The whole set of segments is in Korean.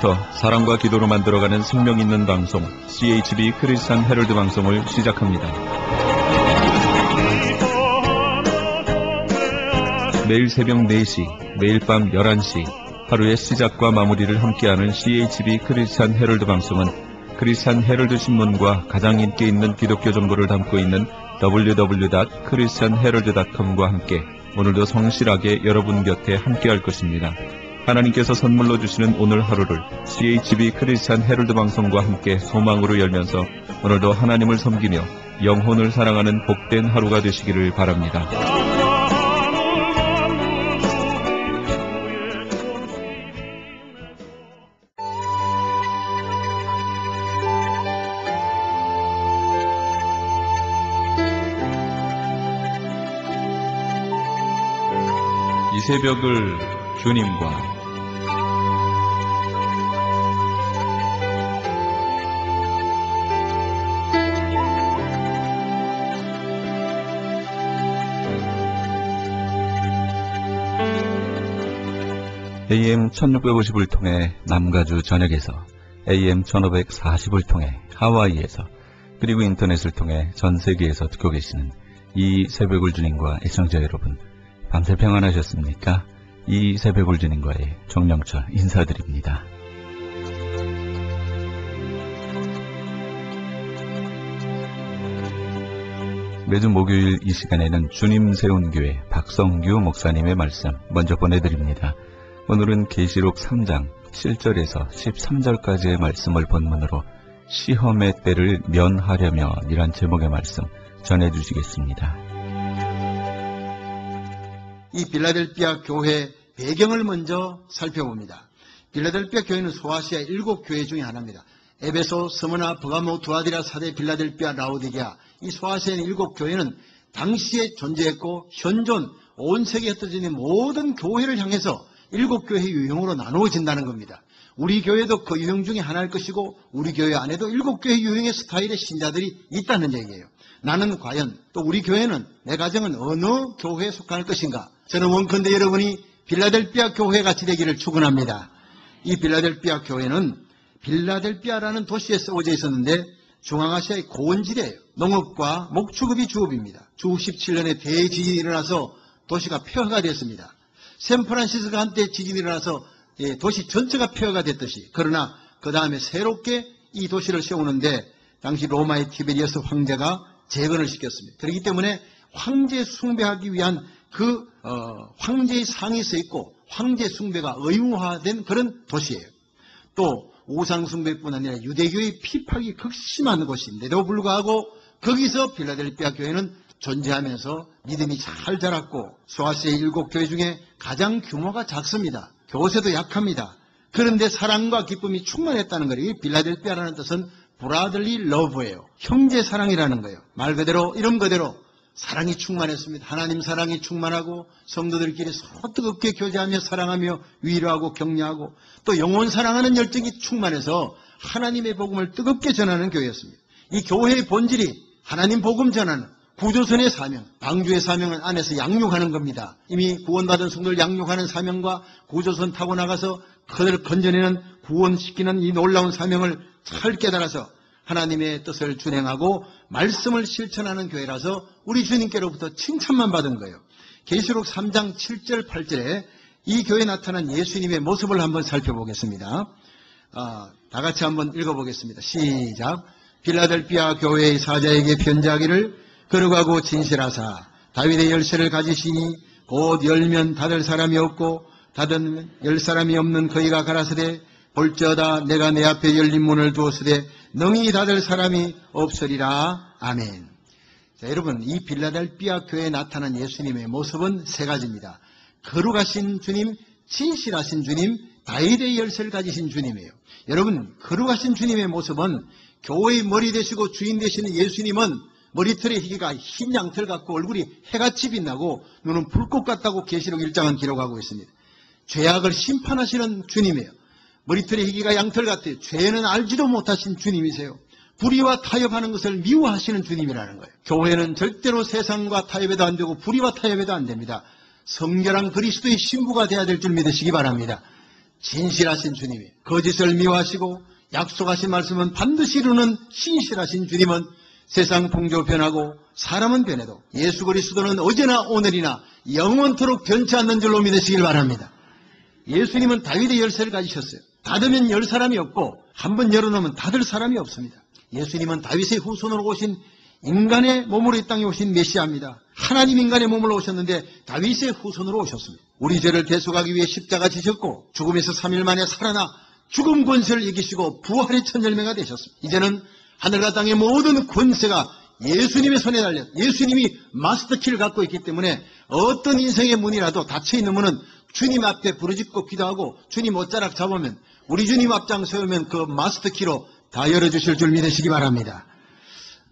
지금부터 사랑과 기도로 만들어가는 생명 있는 방송 CHB 크리스찬 헤럴드 방송을 시작합니다. 매일 새벽 4시, 매일 밤 11시 하루의 시작과 마무리를 함께하는 CHB 크리스찬 헤럴드 방송은 크리스찬 헤럴드 신문과 가장 인기 있는 기독교 정보를 담고 있는 www.christianherald.com과 함께 오늘도 성실하게 여러분 곁에 함께할 것입니다. 하나님께서 선물로 주시는 오늘 하루를 CHB 크리스찬 헤럴드 방송과 함께 소망으로 열면서 오늘도 하나님을 섬기며 영혼을 사랑하는 복된 하루가 되시기를 바랍니다. 이 새벽을 주님과 AM 1650을 통해 남가주 전역에서 AM 1540을 통해 하와이에서 그리고 인터넷을 통해 전 세계에서 듣고 계시는 이 새벽을 주님과 애청자 여러분 밤새 평안하셨습니까? 이 새벽을 주님과의 정령철 인사드립니다. 매주 목요일 이 시간에는 주님 세운 교회 박성규 목사님의 말씀 먼저 보내드립니다. 오늘은 계시록 3장 7절에서 13절까지의 말씀을 본문으로 시험의 때를 면하려면 이란 제목의 말씀 전해주시겠습니다. 이 빌라델피아 교회 배경을 먼저 살펴봅니다. 빌라델피아 교회는 소아시아 일곱 교회 중에 하나입니다. 에베소, 스머나, 버가모, 두아디라, 사대, 빌라델피아, 라오디게아 이 소아시아 일곱 교회는 당시에 존재했고 현존 온 세계에 흩어지는 모든 교회를 향해서 일곱 교회 유형으로 나누어진다는 겁니다. 우리 교회도 그 유형 중에 하나일 것이고 우리 교회 안에도 일곱 교회 유형의 스타일의 신자들이 있다는 얘기예요. 나는 과연 또 우리 교회는 내 가정은 어느 교회에 속할 것인가? 저는 원컨대 여러분이 빌라델피아 교회 같이 되기를 축원합니다. 이 빌라델피아 교회는 빌라델피아라는 도시에 쓰어져 있었는데 중앙아시아의 고원지대예요. 농업과 목축업이 주업입니다. 주 17년에 대지진이 일어나서 도시가 폐허가 됐습니다. 샌프란시스코 한때 지진이 일어나서 예, 도시 전체가 폐허가 됐듯이 그러나 그 다음에 새롭게 이 도시를 세우는데 당시 로마의 티베리어스 황제가 재건을 시켰습니다. 그렇기 때문에 황제 숭배하기 위한 그 어, 황제의 상이 서 있고 황제 숭배가 의무화된 그런 도시예요. 또 우상 숭배뿐 아니라 유대교의 피팍이 극심한 곳인데도 불구하고 거기서 필라델피아 교회는 존재하면서 믿음이 잘 자랐고 소아시아 일곱 교회 중에 가장 규모가 작습니다. 교세도 약합니다. 그런데 사랑과 기쁨이 충만했다는 거예요. 이 빌라델피아라는 뜻은 브라들리 러브예요. 형제 사랑이라는 거예요. 말 그대로 이름 그대로 사랑이 충만했습니다. 하나님 사랑이 충만하고 성도들끼리 서로 뜨겁게 교제하며 사랑하며 위로하고 격려하고 또 영혼 사랑하는 열정이 충만해서 하나님의 복음을 뜨겁게 전하는 교회였습니다. 이 교회의 본질이 하나님 복음 전하는 구조선의 사명, 방주의 사명은 안에서 양육하는 겁니다. 이미 구원받은 성도를 양육하는 사명과 구조선 타고 나가서 그들을 건져내는 구원시키는 이 놀라운 사명을 잘 깨달아서 하나님의 뜻을 준행하고 말씀을 실천하는 교회라서 우리 주님께로부터 칭찬만 받은 거예요. 계시록 3장 7절 8절에 이 교회에 나타난 예수님의 모습을 한번 살펴보겠습니다. 아, 다 같이 한번 읽어보겠습니다. 시작. 빌라델피아 교회의 사자에게 편지하기를 거룩하고 진실하사 다윗의 열쇠를 가지시니 곧 열면 닫을 사람이 없고 닫으면 열 사람이 없는 그이가 가라사대 볼지어다 내가 내 앞에 열린 문을 두었으되 능히 닫을 사람이 없으리라. 아멘. 자, 여러분 이 빌라델피아 교회에 나타난 예수님의 모습은 세 가지입니다. 거룩하신 주님, 진실하신 주님, 다윗의 열쇠를 가지신 주님이에요. 여러분 거룩하신 주님의 모습은 교회의 머리 되시고 주인 되시는 예수님은 머리털의 희귀가 흰 양털 같고 얼굴이 해같이 빛나고 눈은 불꽃 같다고 계시록 1장은 기록하고 있습니다. 죄악을 심판하시는 주님이에요. 머리털의 희귀가 양털 같아요. 죄는 알지도 못하신 주님이세요. 불의와 타협하는 것을 미워하시는 주님이라는 거예요. 교회는 절대로 세상과 타협에도 안 되고 불의와 타협에도 안 됩니다. 성결한 그리스도의 신부가 되어야 될 줄 믿으시기 바랍니다. 진실하신 주님이 거짓을 미워하시고 약속하신 말씀은 반드시 이루는 신실하신 주님은 세상 풍조 변하고 사람은 변해도 예수 그리스도는 어제나 오늘이나 영원토록 변치 않는 줄로 믿으시길 바랍니다. 예수님은 다윗의 열쇠를 가지셨어요. 닫으면 열 사람이 없고 한 번 열어놓으면 닫을 사람이 없습니다. 예수님은 다윗의 후손으로 오신 인간의 몸으로 이 땅에 오신 메시아입니다. 하나님 인간의 몸으로 오셨는데 다윗의 후손으로 오셨습니다. 우리 죄를 대속하기 위해 십자가 지셨고 죽음에서 3일 만에 살아나 죽음 권세를 이기시고 부활의 첫 열매가 되셨습니다. 이제는 하늘과 땅의 모든 권세가 예수님의 손에 달려 예수님이 마스터키를 갖고 있기 때문에 어떤 인생의 문이라도 닫혀 있는 문은 주님 앞에 부르짖고 기도하고 주님 옷자락 잡으면 우리 주님 앞장 세우면 그 마스터키로 다 열어주실 줄 믿으시기 바랍니다.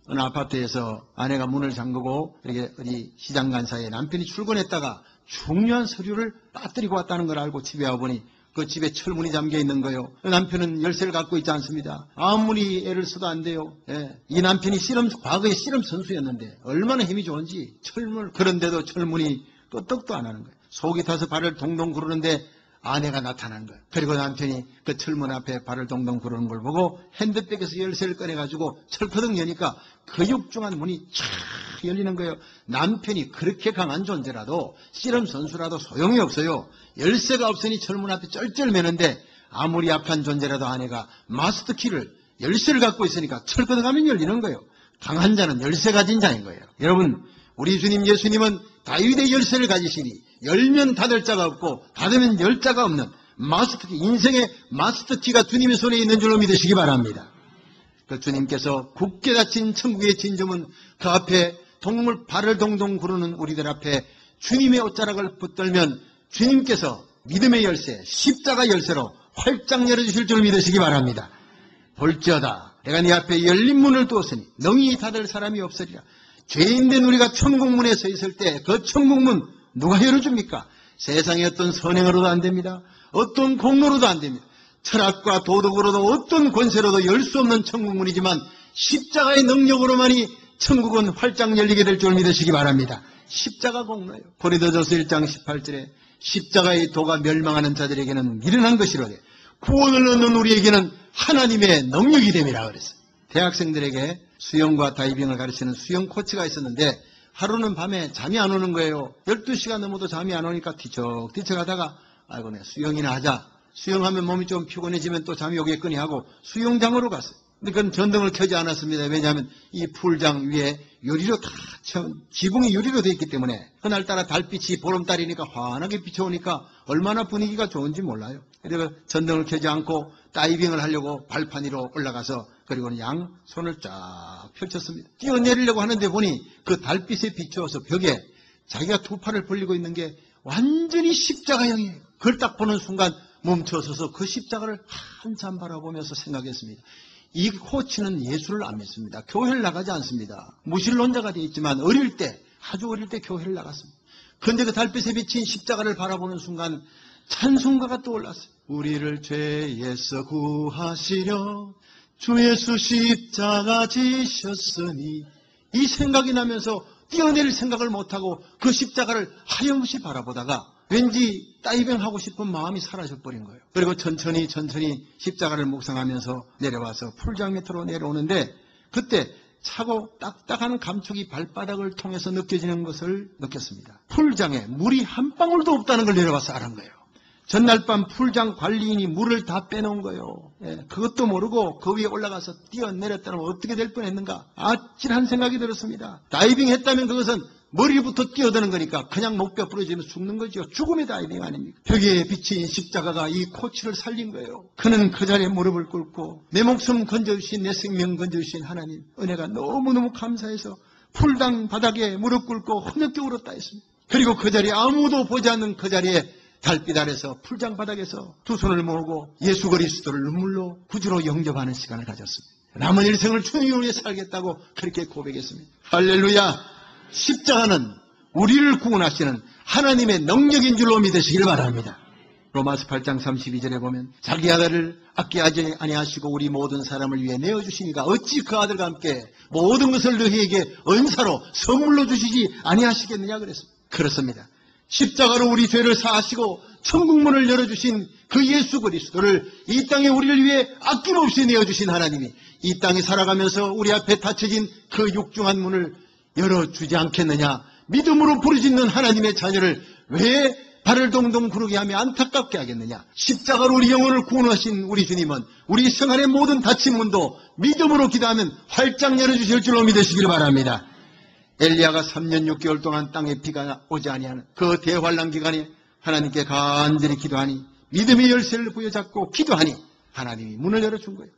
어느 아파트에서 아내가 문을 잠그고 이렇게 어디 시장 간 사이에 남편이 출근했다가 중요한 서류를 빠뜨리고 왔다는 걸 알고 집에 와보니 그 집에 철문이 잠겨 있는 거예요. 남편은 열쇠를 갖고 있지 않습니다. 아무리 애를 써도 안 돼요. 예. 이 남편이 씨름, 과거에 씨름 선수였는데 얼마나 힘이 좋은지 철문, 그런데도 철문이 끄떡도 안 하는 거예요. 속이 타서 발을 동동 구르는데 아내가 나타난 거예요. 그리고 남편이 그 철문 앞에 발을 동동 구르는 걸 보고 핸드백에서 열쇠를 꺼내가지고 철커덕 여니까 그 육중한 문이 촥 열리는 거예요. 남편이 그렇게 강한 존재라도 씨름 선수라도 소용이 없어요. 열쇠가 없으니 철문 앞에 쩔쩔 매는데 아무리 약한 존재라도 아내가 마스터 키를 열쇠를 갖고 있으니까 하면 열리는 거예요. 강한 자는 열쇠 가진 자인 거예요. 여러분 우리 주님 예수님은 다윗의 열쇠를 가지시니 열면 닫을 자가 없고 닫으면 열 자가 없는 마스터키 인생의 마스터키가 주님의 손에 있는 줄로 믿으시기 바랍니다. 그 주님께서 굳게 닫힌 천국의 진점은 그 앞에 동물 발을 동동 구르는 우리들 앞에 주님의 옷자락을 붙들면 주님께서 믿음의 열쇠, 십자가 열쇠로 활짝 열어주실 줄 믿으시기 바랍니다. 볼지어다 내가 네 앞에 열린 문을 두었으니 능히 닫을 사람이 없으리라. 죄인된 우리가 천국문에 서 있을 때 그 천국문 누가 열어줍니까? 세상의 어떤 선행으로도 안 됩니다. 어떤 공로로도 안 됩니다. 철학과 도덕으로도 어떤 권세로도 열 수 없는 천국문이지만 십자가의 능력으로만이 천국은 활짝 열리게 될 줄 믿으시기 바랍니다. 십자가 공로예요. 고리도전서 1장 18절에 십자가의 도가 멸망하는 자들에게는 미련한 것이로되 구원을 얻는 우리에게는 하나님의 능력이 됨이라 그랬어요. 대학생들에게 수영과 다이빙을 가르치는 수영 코치가 있었는데 하루는 밤에 잠이 안 오는 거예요. 12시간 넘어도 잠이 안 오니까 뒤척뒤척 하다가 아이고 내 수영이나 하자. 수영하면 몸이 좀 피곤해지면 또 잠이 오겠거니 하고 수영장으로 갔어요. 근데 그건 전등을 켜지 않았습니다. 왜냐하면 이 풀장 위에 유리로 다 지붕이 유리로 되어 있기 때문에 그날따라 달빛이 보름달이니까 환하게 비춰오니까 얼마나 분위기가 좋은지 몰라요. 그래서 전등을 켜지 않고 다이빙을 하려고 발판 위로 올라가서 그리고는 양 손을 쫙 펼쳤습니다. 뛰어내리려고 하는데 보니 그 달빛에 비추어서 벽에 자기가 두 팔을 벌리고 있는 게 완전히 십자가형이에요. 그걸 딱 보는 순간 멈춰서서 그 십자가를 한참 바라보면서 생각했습니다. 이 코치는 예수를 안 믿습니다. 교회를 나가지 않습니다. 무신론자가 되어 있지만 어릴 때, 아주 어릴 때 교회를 나갔습니다. 그런데 그 달빛에 비친 십자가를 바라보는 순간 찬송가가 떠올랐어요. 우리를 죄에서 구하시려 주 예수 십자가 지셨으니 이 생각이 나면서 뛰어내릴 생각을 못하고 그 십자가를 하염없이 바라보다가 왠지 다이빙 하고 싶은 마음이 사라져버린 거예요. 그리고 천천히 천천히 십자가를 묵상하면서 내려와서 풀장 밑으로 내려오는데 그때 차고 딱딱한 감촉이 발바닥을 통해서 느껴지는 것을 느꼈습니다. 풀장에 물이 한 방울도 없다는 걸 내려와서 알은 거예요. 전날 밤 풀장 관리인이 물을 다 빼놓은 거예요. 예, 그것도 모르고 그 위에 올라가서 뛰어내렸다면 어떻게 될 뻔했는가? 아찔한 생각이 들었습니다. 다이빙 했다면 그것은 머리부터 뛰어드는 거니까 그냥 목뼈 부러지면 죽는 거죠. 죽음의 다이빙 아닙니까? 벽에 비친 십자가가 이 코치를 살린 거예요. 그는 그 자리에 무릎을 꿇고 내 목숨 건져주신 내 생명 건져주신 하나님 은혜가 너무너무 감사해서 풀당 바닥에 무릎 꿇고 흐느껴 울었다 했습니다. 그리고 그 자리에 아무도 보지 않는 그 자리에 달빛 아래서 풀장 바닥에서 두 손을 모으고 예수 그리스도를 눈물로 구주로 영접하는 시간을 가졌습니다. 남은 일생을 주님을 위해 살겠다고 그렇게 고백했습니다. 할렐루야! 십자가는 우리를 구원하시는 하나님의 능력인 줄로 믿으시길 바랍니다. 로마서 8장 32절에 보면 자기 아들을 아끼하지 아니하시고 우리 모든 사람을 위해 내어주시니까 어찌 그 아들과 함께 모든 것을 너희에게 은사로 선물로 주시지 아니하시겠느냐 그랬습니다. 그렇습니다. 십자가로 우리 죄를 사하시고 천국문을 열어주신 그 예수 그리스도를 이 땅에 우리를 위해 아낌없이 내어주신 하나님이 이 땅에 살아가면서 우리 앞에 닫혀진 그 육중한 문을 열어주지 않겠느냐? 믿음으로 부르짖는 하나님의 자녀를 왜 발을 동동 구르게 하며 안타깝게 하겠느냐? 십자가로 우리 영혼을 구원하신 우리 주님은 우리 생활의 모든 닫힌 문도 믿음으로 기도하면 활짝 열어주실 줄로 믿으시길 바랍니다 엘리야가 3년 6개월 동안 땅에 비가 오지 아니하는 그 대환란 기간에 하나님께 간절히 기도하니 믿음의 열쇠를 부여잡고 기도하니 하나님이 문을 열어준 거예요.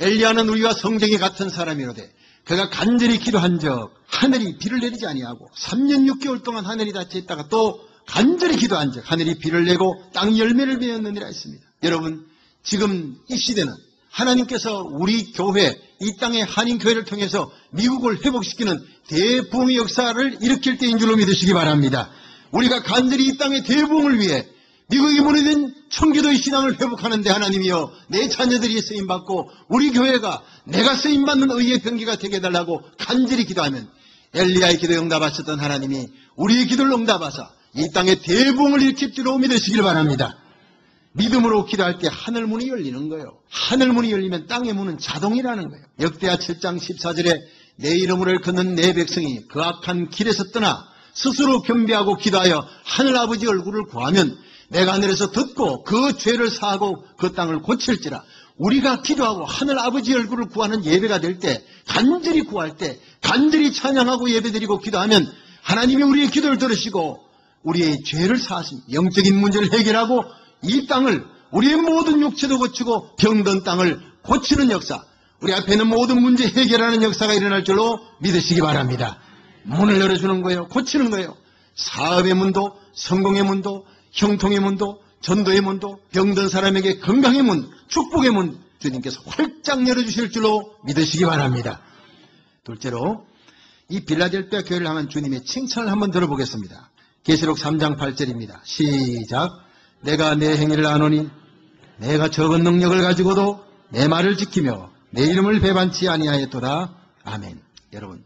엘리야는 우리와 성경이 같은 사람이로되 그가 간절히 기도한 적 하늘이 비를 내리지 아니하고 3년 6개월 동안 하늘이 닫혀 있다가 또 간절히 기도한 적 하늘이 비를 내고 땅이 열매를 맺었느니라 했습니다. 여러분 지금 이 시대는 하나님께서 우리 교회, 이 땅의 한인교회를 통해서 미국을 회복시키는 대부흥의 역사를 일으킬 때인 줄로 믿으시기 바랍니다. 우리가 간절히 이 땅의 대부흥을 위해 미국이 무너진 청교도의 신앙을 회복하는데 하나님이여 내 자녀들이 쓰임받고 우리 교회가 내가 쓰임받는 의의 병기가 되게 해달라고 간절히 기도하면 엘리야의 기도에 응답하셨던 하나님이 우리의 기도를 응답하사 이 땅의 대부흥을 일으킬 줄로 믿으시길 바랍니다. 믿음으로 기도할 때 하늘 문이 열리는 거예요. 하늘 문이 열리면 땅의 문은 자동이라는 거예요. 역대하 7장 14절에 내 이름을 걷는 내 백성이 그 악한 길에서 떠나 스스로 겸비하고 기도하여 하늘 아버지 얼굴을 구하면 내가 하늘에서 듣고 그 죄를 사하고 그 땅을 고칠지라 우리가 기도하고 하늘 아버지 얼굴을 구하는 예배가 될 때 간절히 구할 때 간절히 찬양하고 예배드리고 기도하면 하나님이 우리의 기도를 들으시고 우리의 죄를 사하신 영적인 문제를 해결하고 이 땅을 우리의 모든 육체도 고치고 병든 땅을 고치는 역사 우리 앞에 있는 모든 문제 해결하는 역사가 일어날 줄로 믿으시기 바랍니다. 문을 열어주는 거예요. 고치는 거예요. 사업의 문도 성공의 문도 형통의 문도 전도의 문도 병든 사람에게 건강의 문 축복의 문 주님께서 활짝 열어주실 줄로 믿으시기 바랍니다. 둘째로 이 빌라델피아 교회를 향한 주님의 칭찬을 한번 들어보겠습니다. 계시록 3장 8절입니다. 시작. 내가 내 행위를 아노니 내가 적은 능력을 가지고도 내 말을 지키며 내 이름을 배반치 아니하였도다. 아멘. 여러분,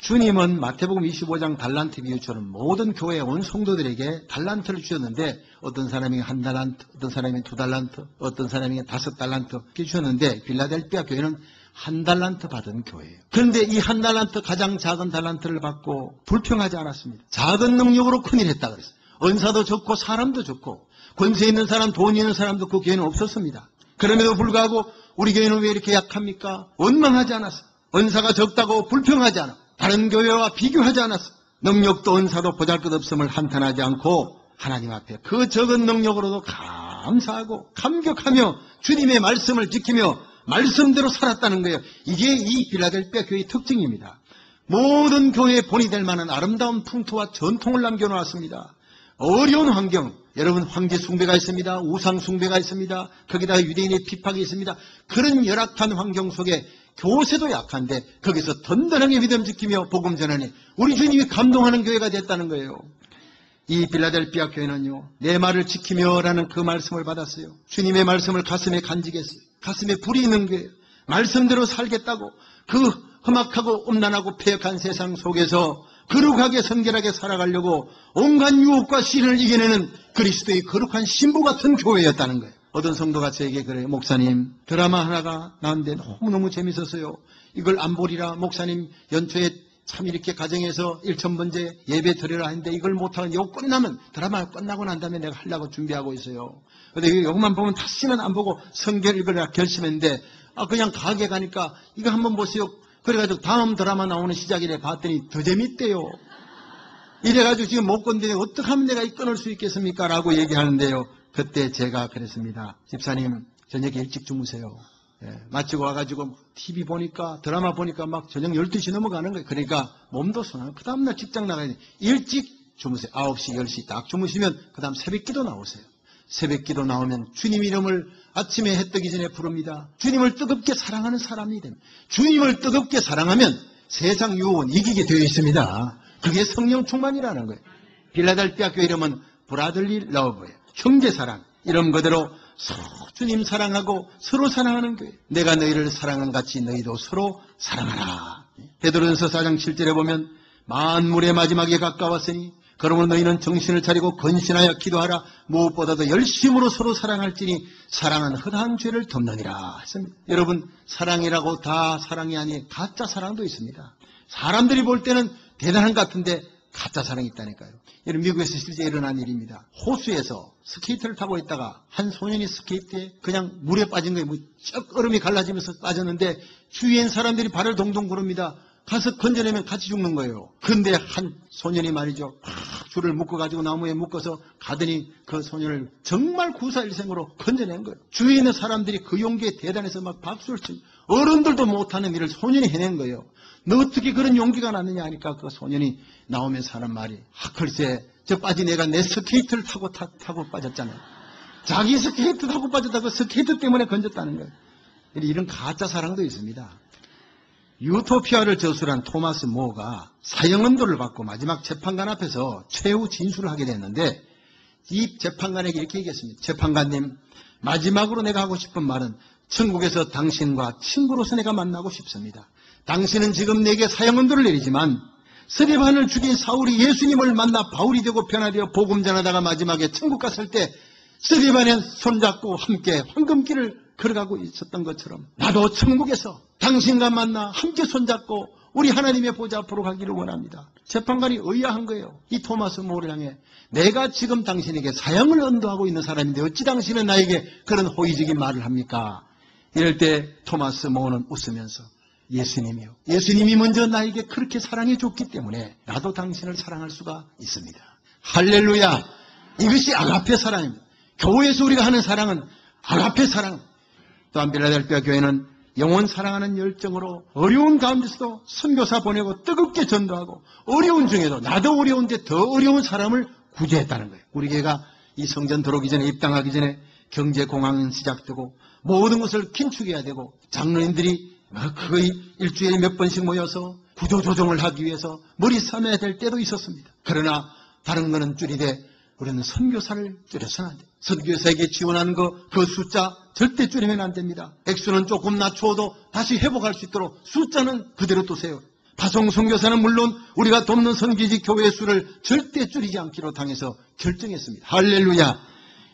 주님은 마태복음 25장 달란트 비유처럼 모든 교회에 온 성도들에게 달란트를 주셨는데 어떤 사람이 한 달란트, 어떤 사람이 두 달란트, 어떤 사람이 다섯 달란트 이렇게 주셨는데 빌라델피아 교회는 한 달란트 받은 교회예요. 그런데 이 한 달란트 가장 작은 달란트를 받고 불평하지 않았습니다. 작은 능력으로 큰일 했다 그랬어요. 은사도 좋고 사람도 좋고 권세 있는 사람, 돈 있는 사람도 그 교회는 없었습니다. 그럼에도 불구하고 우리 교회는 왜 이렇게 약합니까? 원망하지 않았어요. 은사가 적다고 불평하지 않아. 다른 교회와 비교하지 않았어. 능력도 은사도 보잘것없음을 한탄하지 않고 하나님 앞에 그 적은 능력으로도 감사하고 감격하며 주님의 말씀을 지키며 말씀대로 살았다는 거예요. 이게 이 빌라델피아 교회의 특징입니다. 모든 교회의 본이 될 만한 아름다운 풍토와 전통을 남겨놓았습니다. 어려운 환경, 여러분 황제 숭배가 있습니다. 우상 숭배가 있습니다. 거기다가 유대인의 핍박이 있습니다. 그런 열악한 환경 속에 교세도 약한데 거기서 든든하게 믿음 지키며 복음 전하니 우리 주님이 감동하는 교회가 됐다는 거예요. 이 빌라델피아 교회는요. 내 말을 지키며라는 그 말씀을 받았어요. 주님의 말씀을 가슴에 간직했어요. 가슴에 불이 있는 교회. 말씀대로 살겠다고 그 험악하고 음란하고 폐역한 세상 속에서 거룩하게 성결하게 살아가려고 온갖 유혹과 신을 이겨내는 그리스도의 거룩한 신부 같은 교회였다는 거예요. 어떤 성도가 저에게 그래요. 목사님 드라마 하나가 나왔는데 너무너무 재밌었어요. 이걸 안 보리라 목사님 연초에 참 이렇게 가정에서 일천번째 예배 드리라 했는데 이걸 못하고 이거 끝나면 드라마 끝나고 난 다음에 내가 하려고 준비하고 있어요. 근데 이것만 보면 다시는 안 보고 성경 읽으라 결심했는데 아 그냥 가게 가니까 이거 한번 보세요. 그래가지고 다음 드라마 나오는 시작이래 봤더니 더 재밌대요. 이래가지고 지금 못 건드려 어떻게 하면 내가 끊을 수 있겠습니까? 라고 얘기하는데요. 그때 제가 그랬습니다. 집사님 저녁에 일찍 주무세요. 예, 마치고 와가지고 TV 보니까 드라마 보니까 막 저녁 12시 넘어가는 거예요. 그러니까 몸도 손하고 그 다음날 직장 나가야 돼. 일찍 주무세요. 9시, 10시 딱 주무시면 그 다음 새벽 기도 나오세요. 새벽 기도 나오면 주님 이름을 아침에 해 뜨기 전에 부릅니다. 주님을 뜨겁게 사랑하는 사람이 됩니다. 주님을 뜨겁게 사랑하면 세상 유혹은 이기게 되어 있습니다. 그게 성령 충만이라는 거예요. 빌라델피아 교회 이름은 브라들리 러브예요. 형제 사랑. 이런 그대로 서로 주님 사랑하고 서로 사랑하는 교회. 내가 너희를 사랑한 같이 너희도 서로 사랑하라. 베드로전서 4장 7절에 보면 만물의 마지막에 가까웠으니 그러므로 너희는 정신을 차리고 건신하여 기도하라. 무엇보다도 열심으로 서로 사랑할지니 사랑은 허다한 죄를 덮느니라. 했습니다. 여러분 사랑이라고 다 사랑이 아니 가짜 사랑도 있습니다. 사람들이 볼 때는 대단한 것 같은데 가짜 사랑이 있다니까요. 여러분 미국에서 실제 일어난 일입니다. 호수에서 스케이트를 타고 있다가 한 소년이 스케이트에 그냥 물에 빠진 거예요. 뭐 쩍 얼음이 갈라지면서 빠졌는데 주위엔 사람들이 발을 동동 구릅니다. 가서 건져내면 같이 죽는 거예요. 근데 한 소년이 말이죠. 팍 줄을 묶어가지고 나무에 묶어서 가더니 그 소년을 정말 구사일생으로 건져낸 거예요. 주위에 있는 사람들이 그 용기에 대단해서 막 박수를 치고 어른들도 못하는 일을 소년이 해낸 거예요. 너 어떻게 그런 용기가 났느냐 하니까 그 소년이 나오면서 하는 말이 아, 글쎄 저 빠진 애가 내 스케이트를 타고 타, 타고 빠졌잖아요. 자기 스케이트 타고 빠졌다고 스케이트 때문에 건졌다는 거예요. 이런 가짜 사랑도 있습니다. 유토피아를 저술한 토마스 모가 사형언도를 받고 마지막 재판관 앞에서 최후 진술을 하게 됐는데 이 재판관에게 이렇게 얘기했습니다. 재판관님, 마지막으로 내가 하고 싶은 말은 천국에서 당신과 친구로서 내가 만나고 싶습니다. 당신은 지금 내게 사형언도를 내리지만 스데반을 죽인 사울이 예수님을 만나 바울이 되고 변화되어 복음 전하다가 마지막에 천국 갔을 때 스데반의 손잡고 함께 황금길을 걸어가고 있었던 것처럼 나도 천국에서 당신과 만나 함께 손잡고 우리 하나님의 보좌 앞으로 가기를 원합니다. 재판관이 의아한 거예요. 이 토마스 모를 향해 내가 지금 당신에게 사형을 언도하고 있는 사람인데 어찌 당신은 나에게 그런 호의적인 말을 합니까? 이럴 때 토마스 모는 웃으면서 예수님이요. 예수님이 먼저 나에게 그렇게 사랑해 줬기 때문에 나도 당신을 사랑할 수가 있습니다. 할렐루야. 이것이 아가페 사랑입니다. 교회에서 우리가 하는 사랑은 아가페 사랑. 또한 빌라델피아 교회는 영원 사랑하는 열정으로 어려운 가운데서도 선교사 보내고 뜨겁게 전도하고 어려운 중에도 나도 어려운데 더 어려운 사람을 구제했다는 거예요. 우리 교회가 이 성전 들어오기 전에 입당하기 전에 경제 공황은 시작되고 모든 것을 긴축해야 되고 장로님들이 거의 일주일에 몇 번씩 모여서 구조 조정을 하기 위해서 머리 삼아야 될 때도 있었습니다. 그러나 다른 거는 줄이되 우리는 선교사를 줄여서는 안 돼요. 선교사에게 지원하는 거, 그 숫자 절대 줄이면 안 됩니다. 액수는 조금 낮추어도 다시 회복할 수 있도록 숫자는 그대로 두세요. 파송 선교사는 물론 우리가 돕는 선기지 교회 수를 절대 줄이지 않기로 당해서 결정했습니다. 할렐루야.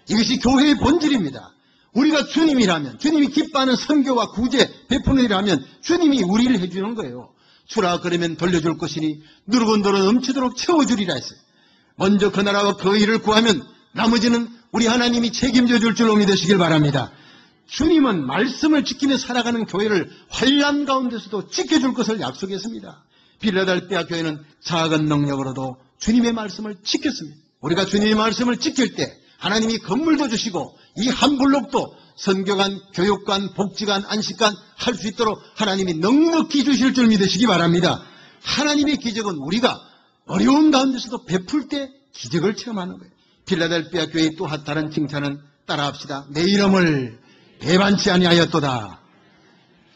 이것이 교회의 본질입니다. 우리가 주님이라면, 주님이 기뻐하는 선교와 구제, 베푸는 일이라면 주님이 우리를 해주는 거예요. 주라 그러면 돌려줄 것이니 누르고 누르 넘치도록 채워주리라 했어요. 먼저 그 나라와 그 일을 구하면 나머지는 우리 하나님이 책임져 줄 줄로 믿으시길 바랍니다. 주님은 말씀을 지키며 살아가는 교회를 환란 가운데서도 지켜줄 것을 약속했습니다. 빌라델피아 교회는 작은 능력으로도 주님의 말씀을 지켰습니다. 우리가 주님의 말씀을 지킬 때 하나님이 건물도 주시고 이 한 블록도 선교관, 교육관, 복지관, 안식관 할 수 있도록 하나님이 넉넉히 주실 줄 믿으시기 바랍니다. 하나님의 기적은 우리가 어려운 가운데서도 베풀 때 기적을 체험하는 거예요. 필라델피아 교회의 또 다른 칭찬은 따라합시다. 내 이름을 배반치 아니하였도다.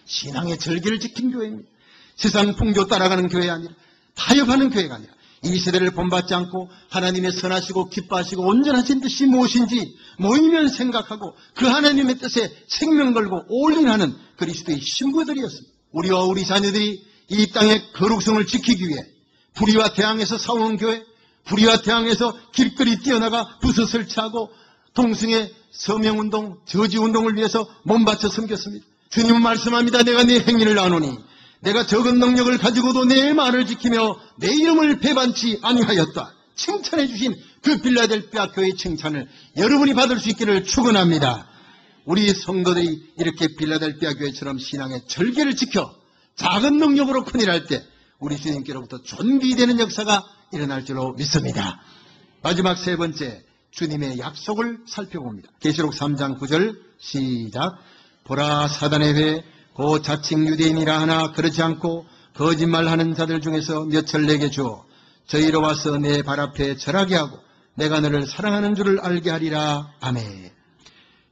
신앙의 절기를 지킨 교회입니다. 세상 풍조 따라가는 교회 아니라 타협하는 교회가 아니라 이 세대를 본받지 않고 하나님의 선하시고 기뻐하시고 온전하신 뜻이 무엇인지 모이면 생각하고 그 하나님의 뜻에 생명 걸고 올인하는 그리스도의 신부들이었습니다. 우리와 우리 자녀들이 이 땅의 거룩성을 지키기 위해 불의와 대항해서 싸우는 교회, 불의와 대항해서 길거리 뛰어나가 부서 설치하고 동승의 서명운동, 저지운동을 위해서 몸바쳐 섬겼습니다. 주님은 말씀합니다. 내가 네 행위를 나누니 내가 적은 능력을 가지고도 내 말을 지키며 내 이름을 배반치 아니하였다. 칭찬해 주신 그 빌라델피아 교회의 칭찬을 여러분이 받을 수 있기를 축원합니다. 우리 성도들이 이렇게 빌라델피아 교회처럼 신앙의 절개를 지켜 작은 능력으로 큰일 할 때 우리 주님께로부터 존귀되는 역사가 일어날 줄로 믿습니다. 마지막 세 번째 주님의 약속을 살펴봅니다. 계시록 3장 9절 시작 보라 사단의 회, 고 자칭 유대인이라 하나 그렇지 않고 거짓말하는 자들 중에서 몇철 내게 주어 저희로 와서 내 발 앞에 절하게 하고 내가 너를 사랑하는 줄을 알게 하리라. 아멘.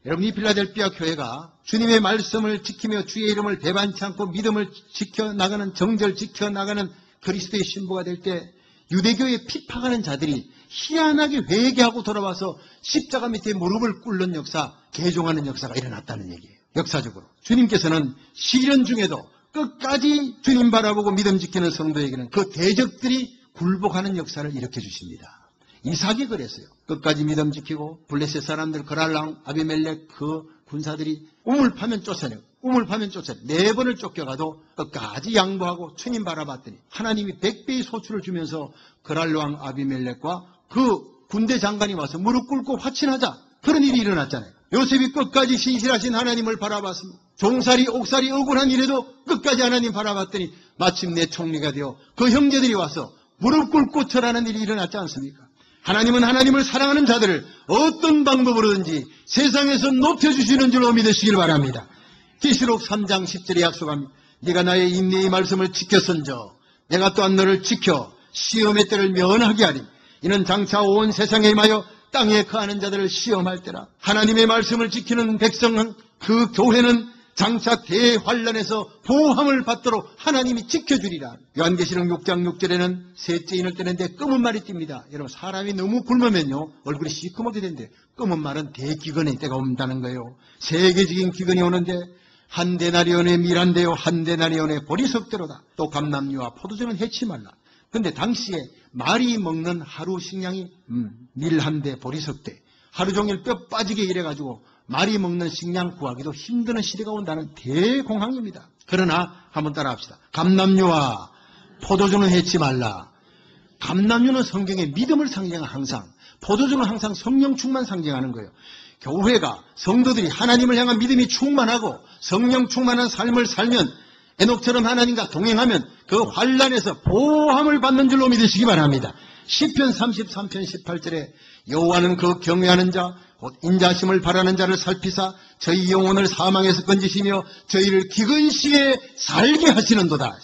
여러분 이 빌라델피아 교회가 주님의 말씀을 지키며 주의 이름을 배반치 않고 믿음을 지켜나가는 정절 지켜나가는 그리스도의 신부가 될 때 유대교에 핍박하는 자들이 희한하게 회개하고 돌아와서 십자가 밑에 무릎을 꿇는 역사, 개종하는 역사가 일어났다는 얘기예요. 역사적으로. 주님께서는 시련 중에도 끝까지 주님 바라보고 믿음 지키는 성도에게는 그 대적들이 굴복하는 역사를 일으켜 주십니다. 이삭이 그랬어요. 끝까지 믿음 지키고 블레셋 사람들 그랄랑 아비멜렉 그 군사들이 우물 파면 쫓아내고 우물 파면 쫓아내 네 번을 쫓겨가도 끝까지 양보하고 주님 바라봤더니 하나님이 백배의 소출을 주면서 그랄왕 아비멜렉과 그 군대 장관이 와서 무릎 꿇고 화친하자 그런 일이 일어났잖아요. 요셉이 끝까지 신실하신 하나님을 바라봤습니다. 종살이 옥살이 억울한 일에도 끝까지 하나님 바라봤더니 마침내 총리가 되어 그 형제들이 와서 무릎 꿇고 절하는 일이 일어났지 않습니까? 하나님은 하나님을 사랑하는 자들을 어떤 방법으로든지 세상에서 높여주시는 줄로 믿으시길 바랍니다. 기시록 3장 10절에 약속합니다. 네가 나의 인내의 말씀을 지켰은저 내가 또한 너를 지켜 시험의 때를 면하게 하리. 이는 장차 온 세상에 임하여 땅에 거하는 자들을 시험할 때라. 하나님의 말씀을 지키는 백성은 그 교회는 장차 대환란에서 보호함을 받도록 하나님이 지켜주리라. 요한계시록 6장 6절에는 셋째 인을 뜨는데 검은 말이 띕니다. 여러분 사람이 너무 굶으면요 얼굴이 시커멓게 된대. 검은 말은 대기근의 때가 온다는 거예요. 세계적인 기근이 오는데 한 데나리온의 밀한데요 한 데나리온의 보리석대로다. 또 감남류와 포도주는 해치 말라. 근데 당시에 말이 먹는 하루 식량이 음, 밀한 대 보리석대. 하루 종일 뼈 빠지게 일해가지고 말이 먹는 식량 구하기도 힘드는 시대가 온다는 대공황입니다. 그러나 한번 따라합시다. 감남류와 포도주는 해치 말라. 감남류는 성경의 믿음을 상징하는 항상, 포도주는 항상 성령 충만 상징하는 거예요. 교회가 성도들이 하나님을 향한 믿음이 충만하고 성령 충만한 삶을 살면 에녹처럼 하나님과 동행하면 그 환란에서 보호함을 받는 줄로 믿으시기 바랍니다. 시편 33편 18절에 여호와는 그 경외하는 자, 곧 인자심을 바라는 자를 살피사 저희 영혼을 사망에서 건지시며 저희를 기근시에 살게 하시는도다.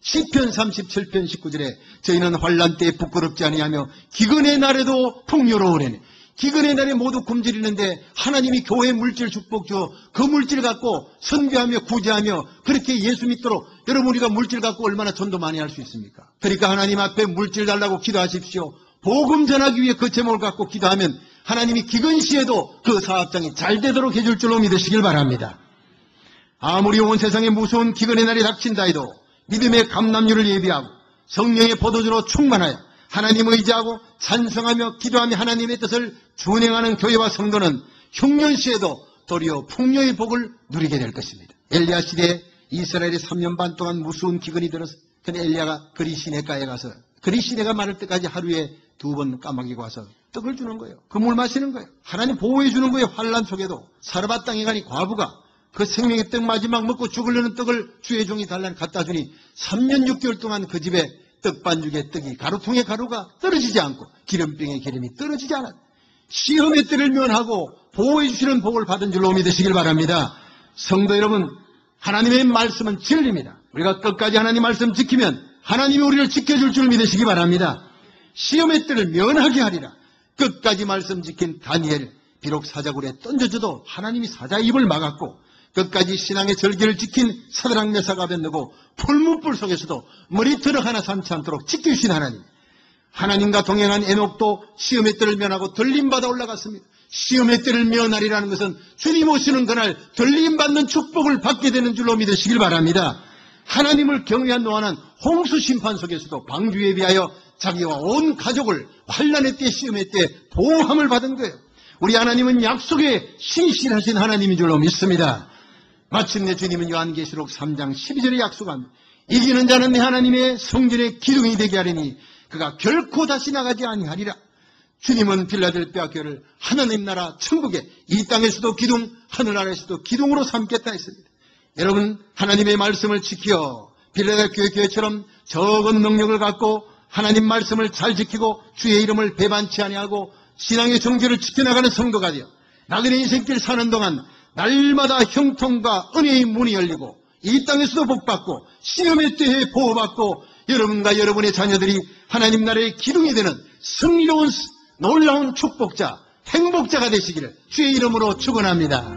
시편 37편 19절에 저희는 환란 때에 부끄럽지 아니하며 기근의 날에도 풍요로우래니 기근의 날에 모두 굶주리는데 하나님이 교회 물질 축복 줘그 물질 갖고 선교하며 구제하며 그렇게 예수 믿도록 여러분 우리가 물질 갖고 얼마나 전도 많이 할 수 있습니까? 그러니까 하나님 앞에 물질 달라고 기도하십시오. 복음 전하기 위해 그 제목을 갖고 기도하면 하나님이 기근시에도 그 사업장이 잘 되도록 해줄 줄로 믿으시길 바랍니다. 아무리 온 세상에 무서운 기근의 날이 닥친다 해도 믿음의 감남류를 예비하고 성령의 포도주로 충만하여 하나님을 의지하고 찬성하며 기도하며 하나님의 뜻을 준행하는 교회와 성도는 흉년시에도 도리어 풍요의 복을 누리게 될 것입니다. 엘리야 시대에 이스라엘이 3년 반 동안 무서운 기근이 들어서 근데 엘리야가 그리 시내가에 가서 그리 시내가 마를 때까지 하루에 두 번 까마귀가 와서 떡을 주는 거예요. 그 물 마시는 거예요. 하나님 보호해 주는 거예요. 환란 속에도 사르밧 땅에 가니 과부가 그 생명의 떡 마지막 먹고 죽으려는 떡을 주의 종이 달라 갖다 주니 3년 6개월 동안 그 집에 떡반죽의 떡이 가루통의 가루가 떨어지지 않고 기름병의 기름이 떨어지지 않아. 시험의 때를 면하고 보호해 주시는 복을 받은 줄로 믿으시길 바랍니다. 성도 여러분, 하나님의 말씀은 진리입니다. 우리가 끝까지 하나님 말씀 지키면 하나님이 우리를 지켜줄 줄 믿으시기 바랍니다. 시험의 때를 면하게 하리라. 끝까지 말씀 지킨 다니엘, 비록 사자굴에 던져져도 하나님이 사자 입을 막았고 끝까지 신앙의 절기를 지킨 사드랑 메사가 변되고 풀무불 속에서도 머리털을 하나 삼지 않도록 지키신 하나님. 하나님과 동행한 에녹도 시험의 때를 면하고 들림받아 올라갔습니다. 시험의 때를 면하리라는 것은 주님 오시는 그날 들림받는 축복을 받게 되는 줄로 믿으시길 바랍니다. 하나님을 경외한 노아는 홍수 심판 속에서도 방주에 비하여 자기와 온 가족을 환란의 때 시험의 때 보호함을 받은 거예요. 우리 하나님은 약속에 신실하신 하나님인 줄로 믿습니다. 마침내 주님은 요한계시록 3장 12절에 약속합니다. 이기는 자는 내 하나님의 성전의 기둥이 되게 하리니 그가 결코 다시 나가지 아니하리라. 주님은 빌라델피아 교회를 하나님 나라 천국에 이 땅에서도 기둥, 하늘 아래에서도 기둥으로 삼겠다 했습니다. 여러분 하나님의 말씀을 지켜 빌라델피아 교회처럼 적은 능력을 갖고 하나님 말씀을 잘 지키고 주의 이름을 배반치 아니하고 신앙의 정죄를 지켜나가는 성도가 되어 나그네 인생길 사는 동안 날마다 형통과 은혜의 문이 열리고 이 땅에서도 복받고 시험의 때에 보호받고 여러분과 여러분의 자녀들이 하나님 나라의 기둥이 되는 승리로운 놀라운 축복자, 행복자가 되시기를 주의 이름으로 축원합니다.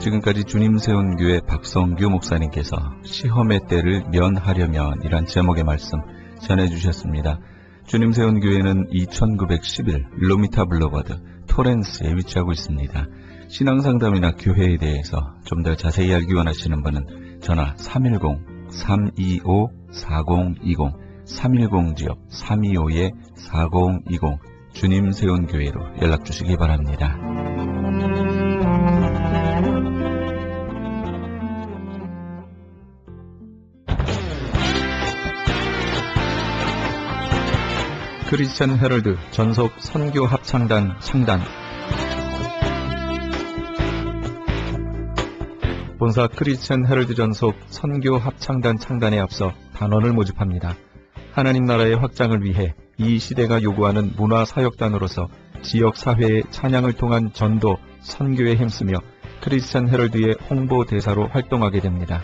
지금까지 주님 세운 교회 박성규 목사님께서 시험의 때를 면하려면 이란 제목의 말씀 전해주셨습니다. 주님 세운 교회는 2911 로미타 블로버드 토렌스에 위치하고 있습니다. 신앙상담이나 교회에 대해서 좀 더 자세히 알기 원하시는 분은 전화 310-325-4020 310 지역 325-4020 주님 세운 교회로 연락 주시기 바랍니다. 크리스천 헤럴드 전속 선교 합창단 창단 본사 크리스천 헤럴드 전속 선교 합창단 창단에 앞서 단원을 모집합니다. 하나님 나라의 확장을 위해 이 시대가 요구하는 문화 사역단으로서 지역 사회의 찬양을 통한 전도, 선교에 힘쓰며 크리스천 헤럴드의 홍보 대사로 활동하게 됩니다.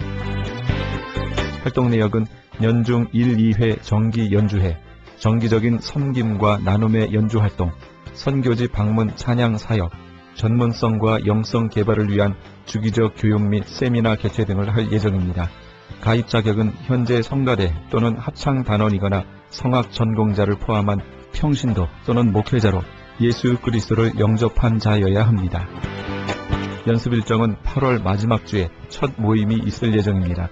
활동 내역은 연중 1, 2회 정기 연주회, 정기적인 섬김과 나눔의 연주 활동, 선교지 방문 찬양 사역, 전문성과 영성 개발을 위한 주기적 교육 및 세미나 개최 등을 할 예정입니다. 가입 자격은 현재 성가대 또는 합창 단원이거나 성악 전공자를 포함한 평신도 또는 목회자로 예수 그리스도를 영접한 자여야 합니다. 연습 일정은 8월 마지막 주에 첫 모임이 있을 예정입니다.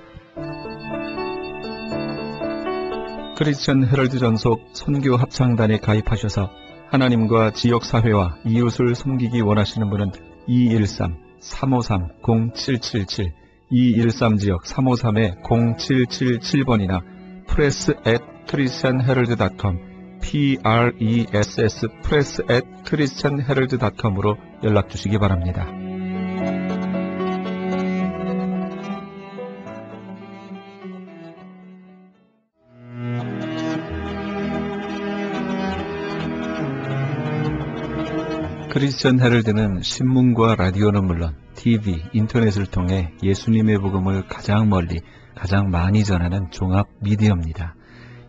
크리스천 헤럴드 전속 선교 합창단에 가입하셔서 하나님과 지역사회와 이웃을 섬기기 원하시는 분은 213-353-0777 213 지역 353-0777번이나 press at christianherald.com press press at christianherald.com으로 연락 주시기 바랍니다. 크리스천 헤럴드는 신문과 라디오는 물론 TV, 인터넷을 통해 예수님의 복음을 가장 멀리, 가장 많이 전하는 종합 미디어입니다.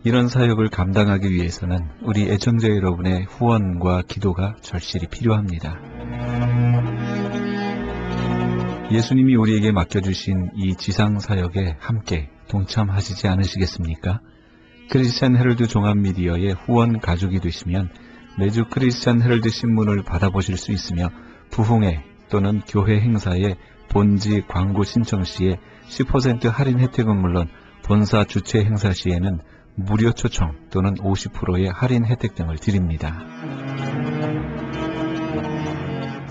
이런 사역을 감당하기 위해서는 우리 애청자 여러분의 후원과 기도가 절실히 필요합니다. 예수님이 우리에게 맡겨주신 이 지상 사역에 함께 동참하시지 않으시겠습니까? 크리스천 헤럴드 종합 미디어의 후원 가족이 되시면 매주 크리스천 헤럴드 신문을 받아보실 수 있으며 부흥회 또는 교회 행사에 본지 광고 신청 시에 10% 할인 혜택은 물론 본사 주최 행사 시에는 무료 초청 또는 50%의 할인 혜택 등을 드립니다.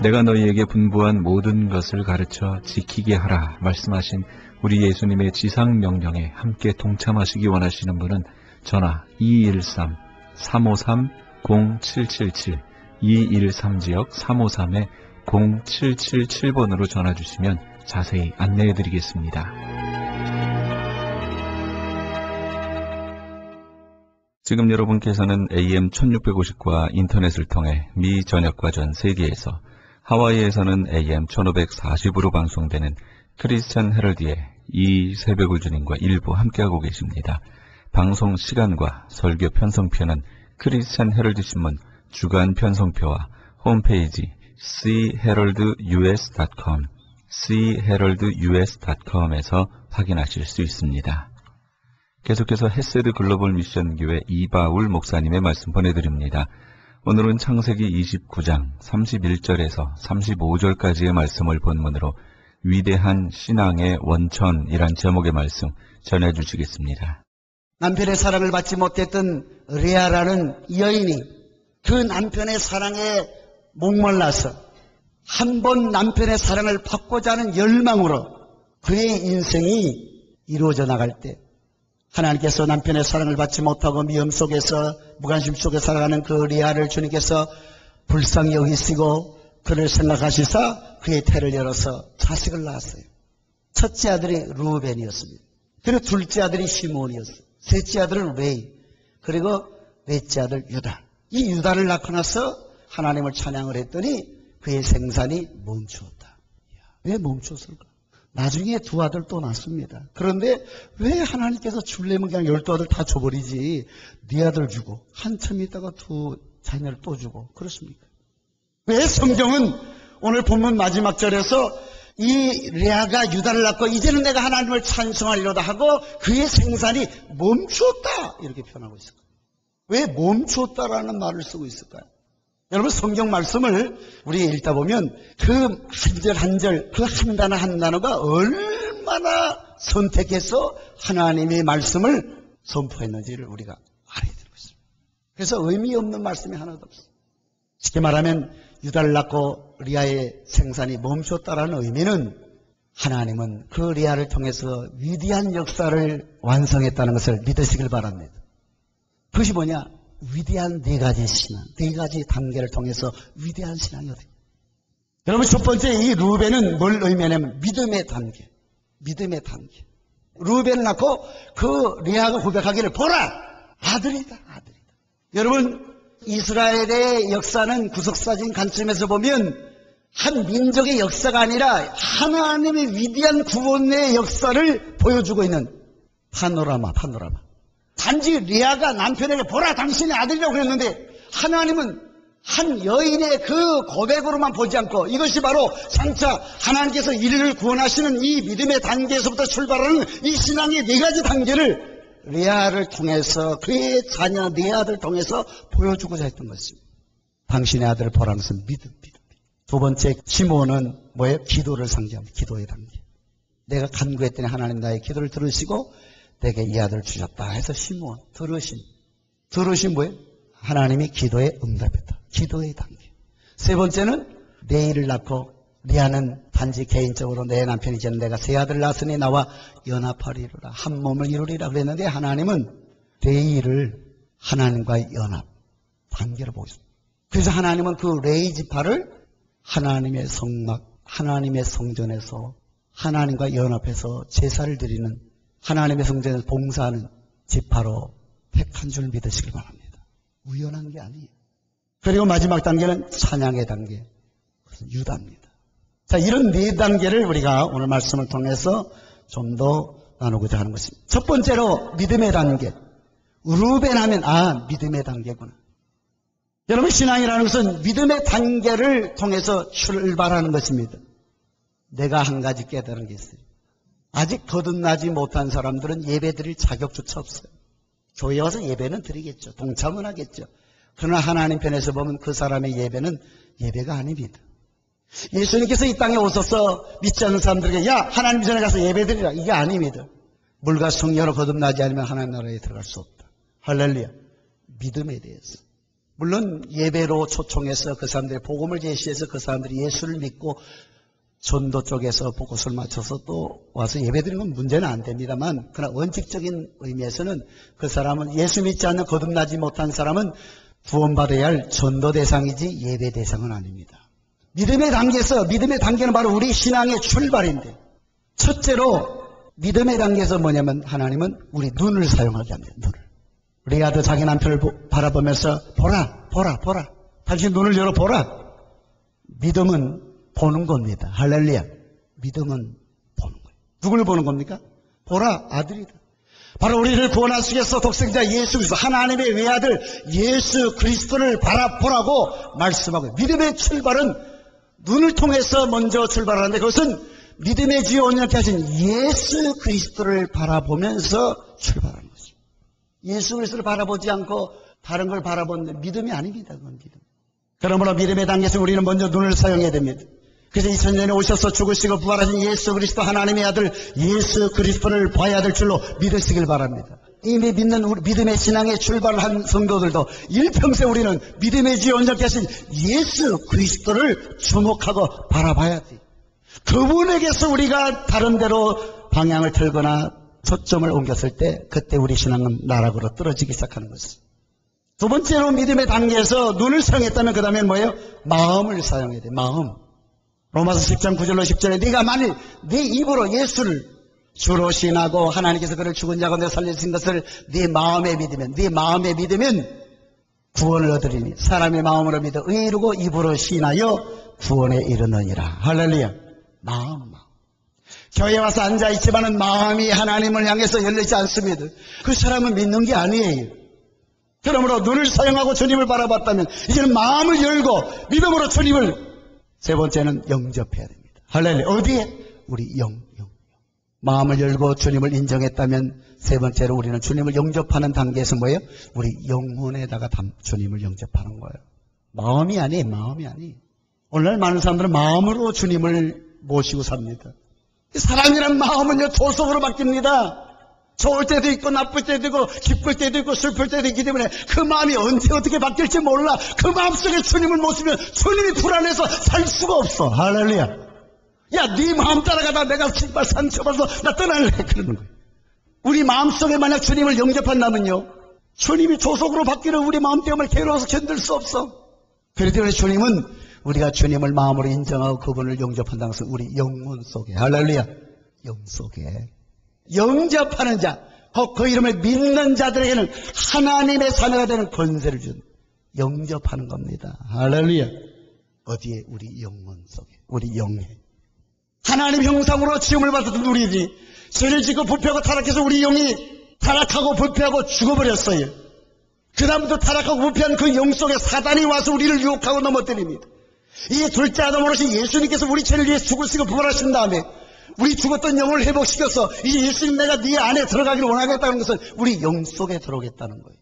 내가 너희에게 분부한 모든 것을 가르쳐 지키게 하라 말씀하신 우리 예수님의 지상 명령에 함께 동참하시기 원하시는 분은 전화 213 353 0777 213 지역 353에 0777번으로 전화 주시면 자세히 안내해 드리겠습니다. 지금 여러분께서는 AM 1650과 인터넷을 통해 미 전역과 전 세계에서 하와이에서는 AM 1540으로 방송되는 크리스찬 헤럴드의 이 새벽을 주님과 일부 함께하고 계십니다. 방송 시간과 설교 편성표는 크리스찬 헤럴드 신문 주간 편성표와 홈페이지cheraldus.com,cheraldus.com에서 확인하실 수 있습니다. 계속해서 헤세드 글로벌 미션 교회 이바울 목사님의 말씀 보내드립니다. 오늘은 창세기 29장 31절에서 35절까지의 말씀을 본문으로 위대한 신앙의 원천이란 제목의 말씀 전해주시겠습니다. 남편의 사랑을 받지 못했던 레아라는 여인이 그 남편의 사랑에 목말라서 한 번 남편의 사랑을 받고자 하는 열망으로 그의 인생이 이루어져 나갈 때 하나님께서 남편의 사랑을 받지 못하고 미움 속에서 무관심 속에 살아가는 그 레아를 주님께서 불쌍히 여기시고 그를 생각하시사 그의 태를 열어서 자식을 낳았어요. 첫째 아들이 루벤이었습니다. 그리고 둘째 아들이 시몬이었어요. 셋째 아들은 레이, 그리고 넷째 아들 유다. 이 유다를 낳고 나서 하나님을 찬양을 했더니 그의 생산이 멈추었다. 왜 멈췄을까? 나중에 두 아들 또 낳습니다. 그런데 왜 하나님께서 줄려면 그냥 열두 아들 다 줘버리지? 네 아들 주고 한참 있다가 두 자녀를 또 주고 그렇습니까? 왜 성경은 오늘 본문 마지막 절에서 이 레아가 유다를 낳고 이제는 내가 하나님을 찬송하려다 하고 그의 생산이 멈추었다 이렇게 표현하고 있을까요? 왜 멈추었다라는 말을 쓰고 있을까요? 여러분 성경 말씀을 우리 읽다 보면 그 한 절 한 절 그 한 단어 한 단어가 얼마나 선택해서 하나님의 말씀을 선포했는지를 우리가 알아야 되는 것입니다. 그래서 의미 없는 말씀이 하나도 없어요. 쉽게 말하면 유다를 낳고 리아의 생산이 멈췄다라는 의미는 하나님은 그 리아를 통해서 위대한 역사를 완성했다는 것을 믿으시길 바랍니다. 그것이 뭐냐? 위대한 네 가지 신앙, 네 가지 단계를 통해서 위대한 신앙이 어디? 여러분 첫 번째 이 루벤은 뭘 의미하냐면 믿음의 단계, 믿음의 단계. 루벤을 낳고 그 리아가 고백하기를 보라 아들이다 아들이다. 여러분 이스라엘의 역사는 구속사진 관점에서 보면 한 민족의 역사가 아니라 하나님의 위대한 구원의 역사를 보여주고 있는 파노라마 파노라마. 단지 리아가 남편에게 보라 당신의 아들이라고 그랬는데 하나님은 한 여인의 그 고백으로만 보지 않고 이것이 바로 장차 하나님께서 이를 구원하시는 이 믿음의 단계에서부터 출발하는 이 신앙의 네 가지 단계를 리아를 통해서 그의 자녀 네 아들을 통해서 보여주고자 했던 것입니다. 당신의 아들을 것은 믿음, 믿음. 두 번째 시몬은 뭐예요? 기도를 상징합니다. 기도의 단계. 내가 간구했더니 하나님 나의 기도를 들으시고 내게 이 아들을 주셨다 해서 시몬 들으신 들으신 뭐예요? 하나님이 기도에 응답했다. 기도의 단계. 세 번째는 내일을 낳고 리아는 단지 개인적으로 내 남편이지는 내가 세 아들을 낳았으니 나와 연합하리라 한 몸을 이루리라 그랬는데 하나님은 레이를 하나님과의 연합 단계로 보고 있습니다. 그래서 하나님은 그 레이 지파를 하나님의 성막, 하나님의 성전에서 하나님과 연합해서 제사를 드리는 하나님의 성전에서 봉사하는 지파로 택한 줄 믿으시길 바랍니다. 우연한 게 아니에요. 그리고 마지막 단계는 찬양의 단계. 그것은 유다입니다. 자, 이런 네 단계를 우리가 오늘 말씀을 통해서 좀 더 나누고자 하는 것입니다. 첫 번째로 믿음의 단계. 루벤 하면, 아, 믿음의 단계구나. 여러분, 신앙이라는 것은 믿음의 단계를 통해서 출발하는 것입니다. 내가 한 가지 깨달은 게 있어요. 아직 거듭나지 못한 사람들은 예배 드릴 자격조차 없어요. 교회 와서 예배는 드리겠죠. 동참은 하겠죠. 그러나 하나님 편에서 보면 그 사람의 예배는 예배가 아닙니다. 예수님께서 이 땅에 오셔서 믿지 않는 사람들에게 야 하나님 전에 가서 예배드리라 이게 아닙니다. 물과 성령으로 거듭나지 않으면 하나님 나라에 들어갈 수 없다. 할렐루야. 믿음에 대해서. 물론 예배로 초청해서 그 사람들의 복음을 제시해서 그 사람들이 예수를 믿고 전도 쪽에서 복음을 맞춰서 또 와서 예배드리는 건 문제는 안 됩니다만 그러나 원칙적인 의미에서는 그 사람은 예수 믿지 않는 거듭나지 못한 사람은 구원받아야 할 전도 대상이지 예배 대상은 아닙니다. 믿음의 단계에서 믿음의 단계는 바로 우리 신앙의 출발인데 첫째로 믿음의 단계에서 뭐냐면 하나님은 우리 눈을 사용하게 합니다. 눈을. 우리 아들 자기 남편을 보- 바라보면서 보라 보라 보라 당신 눈을 열어 보라 믿음은 보는 겁니다. 할렐루야. 믿음은 보는 거예요. 누굴 보는 겁니까? 보라 아들이다. 바로 우리를 구원하시기 위해서 독생자 예수 그리스도 하나님의 외아들 예수 그리스도를 바라보라고 말씀하고 믿음의 출발은 눈을 통해서 먼저 출발하는데 그것은 믿음의 지혜 온전케 하신 예수 그리스도를 바라보면서 출발하는 것입니다. 예수 그리스도를 바라보지 않고 다른 걸 바라보는 믿음이 아닙니다. 그건 믿음. 그러므로 믿음의 단계에서 우리는 먼저 눈을 사용해야 됩니다. 그래서 2000년에 오셔서 죽으시고 부활하신 예수 그리스도 하나님의 아들 예수 그리스도를 봐야 될 줄로 믿으시길 바랍니다. 이미 믿는 우리 믿음의 신앙에 출발한 성도들도 일평생 우리는 믿음의 온전케 하신 예수 그리스도를 주목하고 바라봐야 돼. 그분에게서 우리가 다른 데로 방향을 틀거나 초점을 옮겼을 때 그때 우리 신앙은 나락으로 떨어지기 시작하는 것입니다. 두 번째로 믿음의 단계에서 눈을 사용했다면 그 다음에 뭐예요? 마음을 사용해야 돼. 마음. 로마서 10장 9절로 10절에 네가 만일 네 입으로 예수를 주로 신하고 하나님께서 그를 죽은 자 가운데 살리신 것을 네 마음에 믿으면 네 마음에 믿으면 구원을 얻으리니 사람의 마음으로 믿어 의이루고 입으로 신하여 구원에 이르느니라. 할렐루야. 마음, 마음. 교회 와서 앉아 있지만은 마음이 하나님을 향해서 열리지 않습니다. 그 사람은 믿는 게 아니에요. 그러므로 눈을 사용하고 주님을 바라봤다면 이제는 마음을 열고 믿음으로 주님을 세 번째는 영접해야 됩니다. 할렐루야. 어디에? 우리 영, 영. 마음을 열고 주님을 인정했다면 세 번째로 우리는 주님을 영접하는 단계에서 뭐예요? 우리 영혼에다가 담, 주님을 영접하는 거예요. 마음이 아니에요. 마음이 아니에요. 오늘날 많은 사람들은 마음으로 주님을 모시고 삽니다. 사랑이란 마음은요, 조속으로 바뀝니다. 좋을 때도 있고, 나쁠 때도 있고, 기쁠 때도 있고, 슬플 때도 있기 때문에 그 마음이 언제 어떻게 바뀔지 몰라. 그 마음 속에 주님을 모시면 주님이 불안해서 살 수가 없어. 할렐루야. 야, 네 마음 따라가다 내가 정말 상처받아서 나 떠날래. 그러는 거예요. 우리 마음 속에 만약 주님을 영접한다면요. 주님이 조속으로 바뀌는 우리 마음 때문에 괴로워서 견딜 수 없어. 그렇기 때문에 주님은 우리가 주님을 마음으로 인정하고 그분을 영접한다는 것은 우리 영혼 속에 할렐루야 영 속에 영접하는 자, 그, 그 이름을 믿는 자들에게는 하나님의 자녀가 되는 권세를 준 영접하는 겁니다. 할렐루야 어디에 우리 영혼 속에 우리 영에 하나님 형상으로 지음을 받았던 우리들이 죄를 짓고 부패하고 타락해서 우리 영이 타락하고 부패하고 죽어버렸어요. 그 다음부터 타락하고 부패한 그 영 속에 사단이 와서 우리를 유혹하고 넘어뜨립니다. 이 둘째 아담 어르신 예수님께서 우리 죄를 위해 죽으시고 부활하신 다음에 우리 죽었던 영을 회복시켜서 이제 예수님 내가 네 안에 들어가기를 원하겠다는 것은 우리 영 속에 들어오겠다는 거예요.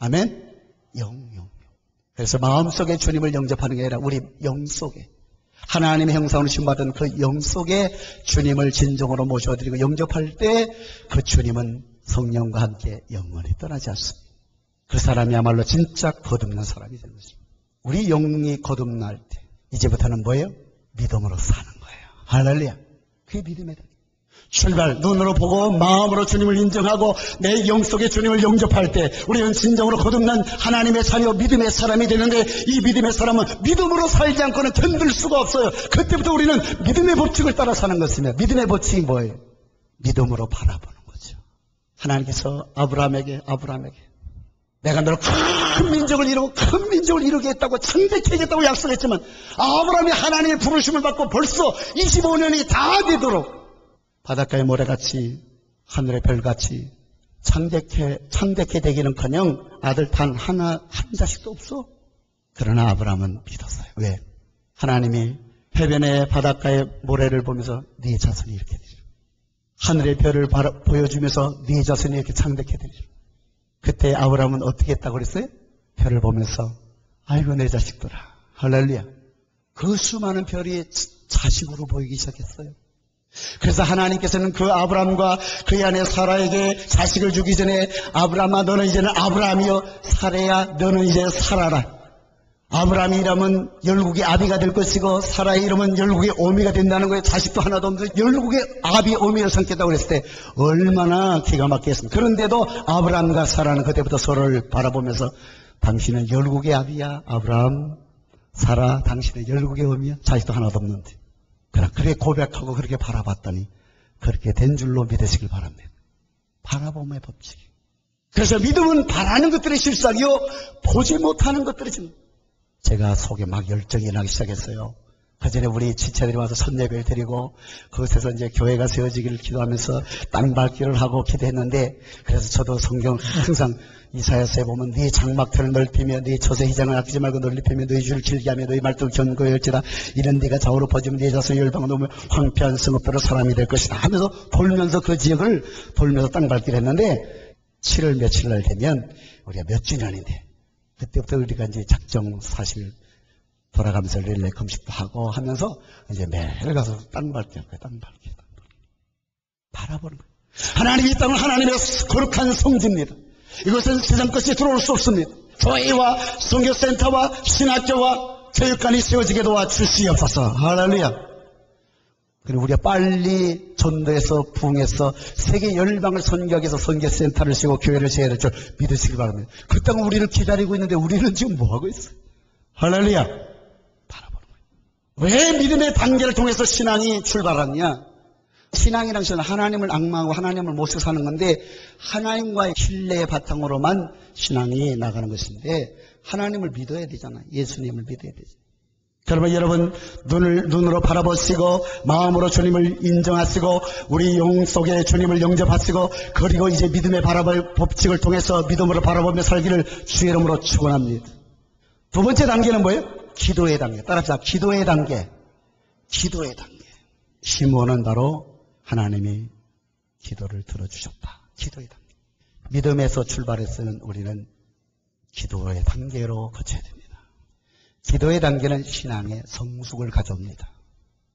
아멘? 영, 영, 영. 그래서 마음속에 주님을 영접하는 게 아니라 우리 영 속에 하나님의 형상으로 신받은 그 영 속에 주님을 진정으로 모셔드리고 영접할 때 그 주님은 성령과 함께 영원히 떠나지 않습니다. 그 사람이야말로 진짜 거듭난 사람이 되는 것입니다. 우리 영이 거듭날 때 이제부터는 뭐예요? 믿음으로 사는 거예요. 할렐루야. 그게 믿음의 단 출발, 눈으로 보고 마음으로 주님을 인정하고 내 영 속에 주님을 영접할 때 우리는 진정으로 거듭난 하나님의 자녀 믿음의 사람이 되는데 이 믿음의 사람은 믿음으로 살지 않고는 견딜 수가 없어요. 그때부터 우리는 믿음의 법칙을 따라 사는 것입니다. 믿음의 법칙이 뭐예요? 믿음으로 바라보는 거죠. 하나님께서 아브라함에게 아브라함에게 내가 너를 큰 민족을 이루고 큰 민족을 이루겠다고 창대케하겠다고 약속했지만 아브라함이 하나님의 부르심을 받고 벌써 25년이 다 되도록 바닷가의 모래같이 하늘의 별같이 창대케 창대케 되기는커녕 아들 단 하나 한 자식도 없어. 그러나 아브라함은 믿었어요. 왜? 하나님이 해변의 바닷가의 모래를 보면서 네 자손이 이렇게 되리라. 하늘의 별을 바라- 보여주면서 네 자손이 이렇게 창대케 되리라. 그때 아브라함은 어떻게 했다고 그랬어요? 별을 보면서 아이고 내 자식들아 할렐루야 그 수많은 별이 자식으로 보이기 시작했어요 그래서 하나님께서는 그 아브라함과 그의 아내 사라에게 자식을 주기 전에 아브라함아 너는 이제는 아브라함이요. 사라야 너는 이제 사라라. 아브라함의 이름은 열국의 아비가 될 것이고 사라의 이름은 열국의 오미가 된다는 거예요. 자식도 하나도 없는데 열국의 아비 오미를 삼겠다고 그랬을 때 얼마나 기가 막히겠습니까. 그런데도 아브라함과 사라는 그때부터 서로를 바라보면서 당신은 열국의 아비야 아브라함. 사라 당신은 열국의 오미야. 자식도 하나도 없는데 그렇게 고백하고 그렇게 바라봤더니 그렇게 된 줄로 믿으시길 바랍니다. 바라봄의 법칙. 그래서 믿음은 바라는 것들이 실상이요 보지 못하는 것들이 진 제가 속에 막 열정이 나기 시작했어요. 그 전에 우리 지체들이 와서 선예배를 드리고 그곳에서 이제 교회가 세워지기를 기도하면서 땅 밟기를 하고 기도했는데 그래서 저도 성경 항상 이사야서에 보면 네 장막터를 넓히며 네 저세희장을 아끼지 말고 넓히며 너희 줄을 길게 하며 너희 말뚝 견고할지라 이런 네가 좌우로 퍼지면 네 자손이 열방을 넘으며 황폐한 성읍대로 사람이 될 것이다 하면서 돌면서 그 지역을 돌면서 땅 밟기를 했는데 7월 며칠 날 되면 우리가 몇 주년인데 그때부터 우리가 이제 작정 사실 돌아가면서 릴레이 금식도 하고 하면서 이제 매일 가서 땅 밟기 할 거예요. 땅 밟기. 바라보는 거예요. 하나님이 이 땅은 하나님의 거룩한 성지입니다. 이것은 세상 것이 들어올 수 없습니다. 교회와 성교센터와 신학교와 교육관이 세워지게 도와 주시옵소서. 할렐루야. 그리고 우리가 빨리 전도해서 부흥해서 세계 열방을 선교하기 위해서 선교센터를 세우고 교회를 세워야 될 줄 믿으시기 바랍니다. 그 땅은 우리를 기다리고 있는데 우리는 지금 뭐하고 있어요? 할렐루야. 바라보는 거예요. 왜 믿음의 단계를 통해서 신앙이 출발하냐? 신앙이란 것은 하나님을 악마하고 하나님을 모시고 사는 건데 하나님과의 신뢰의 바탕으로만 신앙이 나가는 것인데 하나님을 믿어야 되잖아요. 예수님을 믿어야 되죠. 그러면 여러분 눈을 눈으로 바라보시고 마음으로 주님을 인정하시고 우리 영 속에 주님을 영접하시고 그리고 이제 믿음의 바라볼 법칙을 통해서 믿음으로 바라보며 살기를 주의 이름으로 축원합니다. 두 번째 단계는 뭐예요? 기도의 단계. 따라합시다. 기도의 단계. 기도의 단계. 시몬은 바로 하나님이 기도를 들어주셨다. 기도의 단계. 믿음에서 출발해서는 우리는 기도의 단계로 거쳐야 됩니다. 기도의 단계는 신앙의 성숙을 가져옵니다.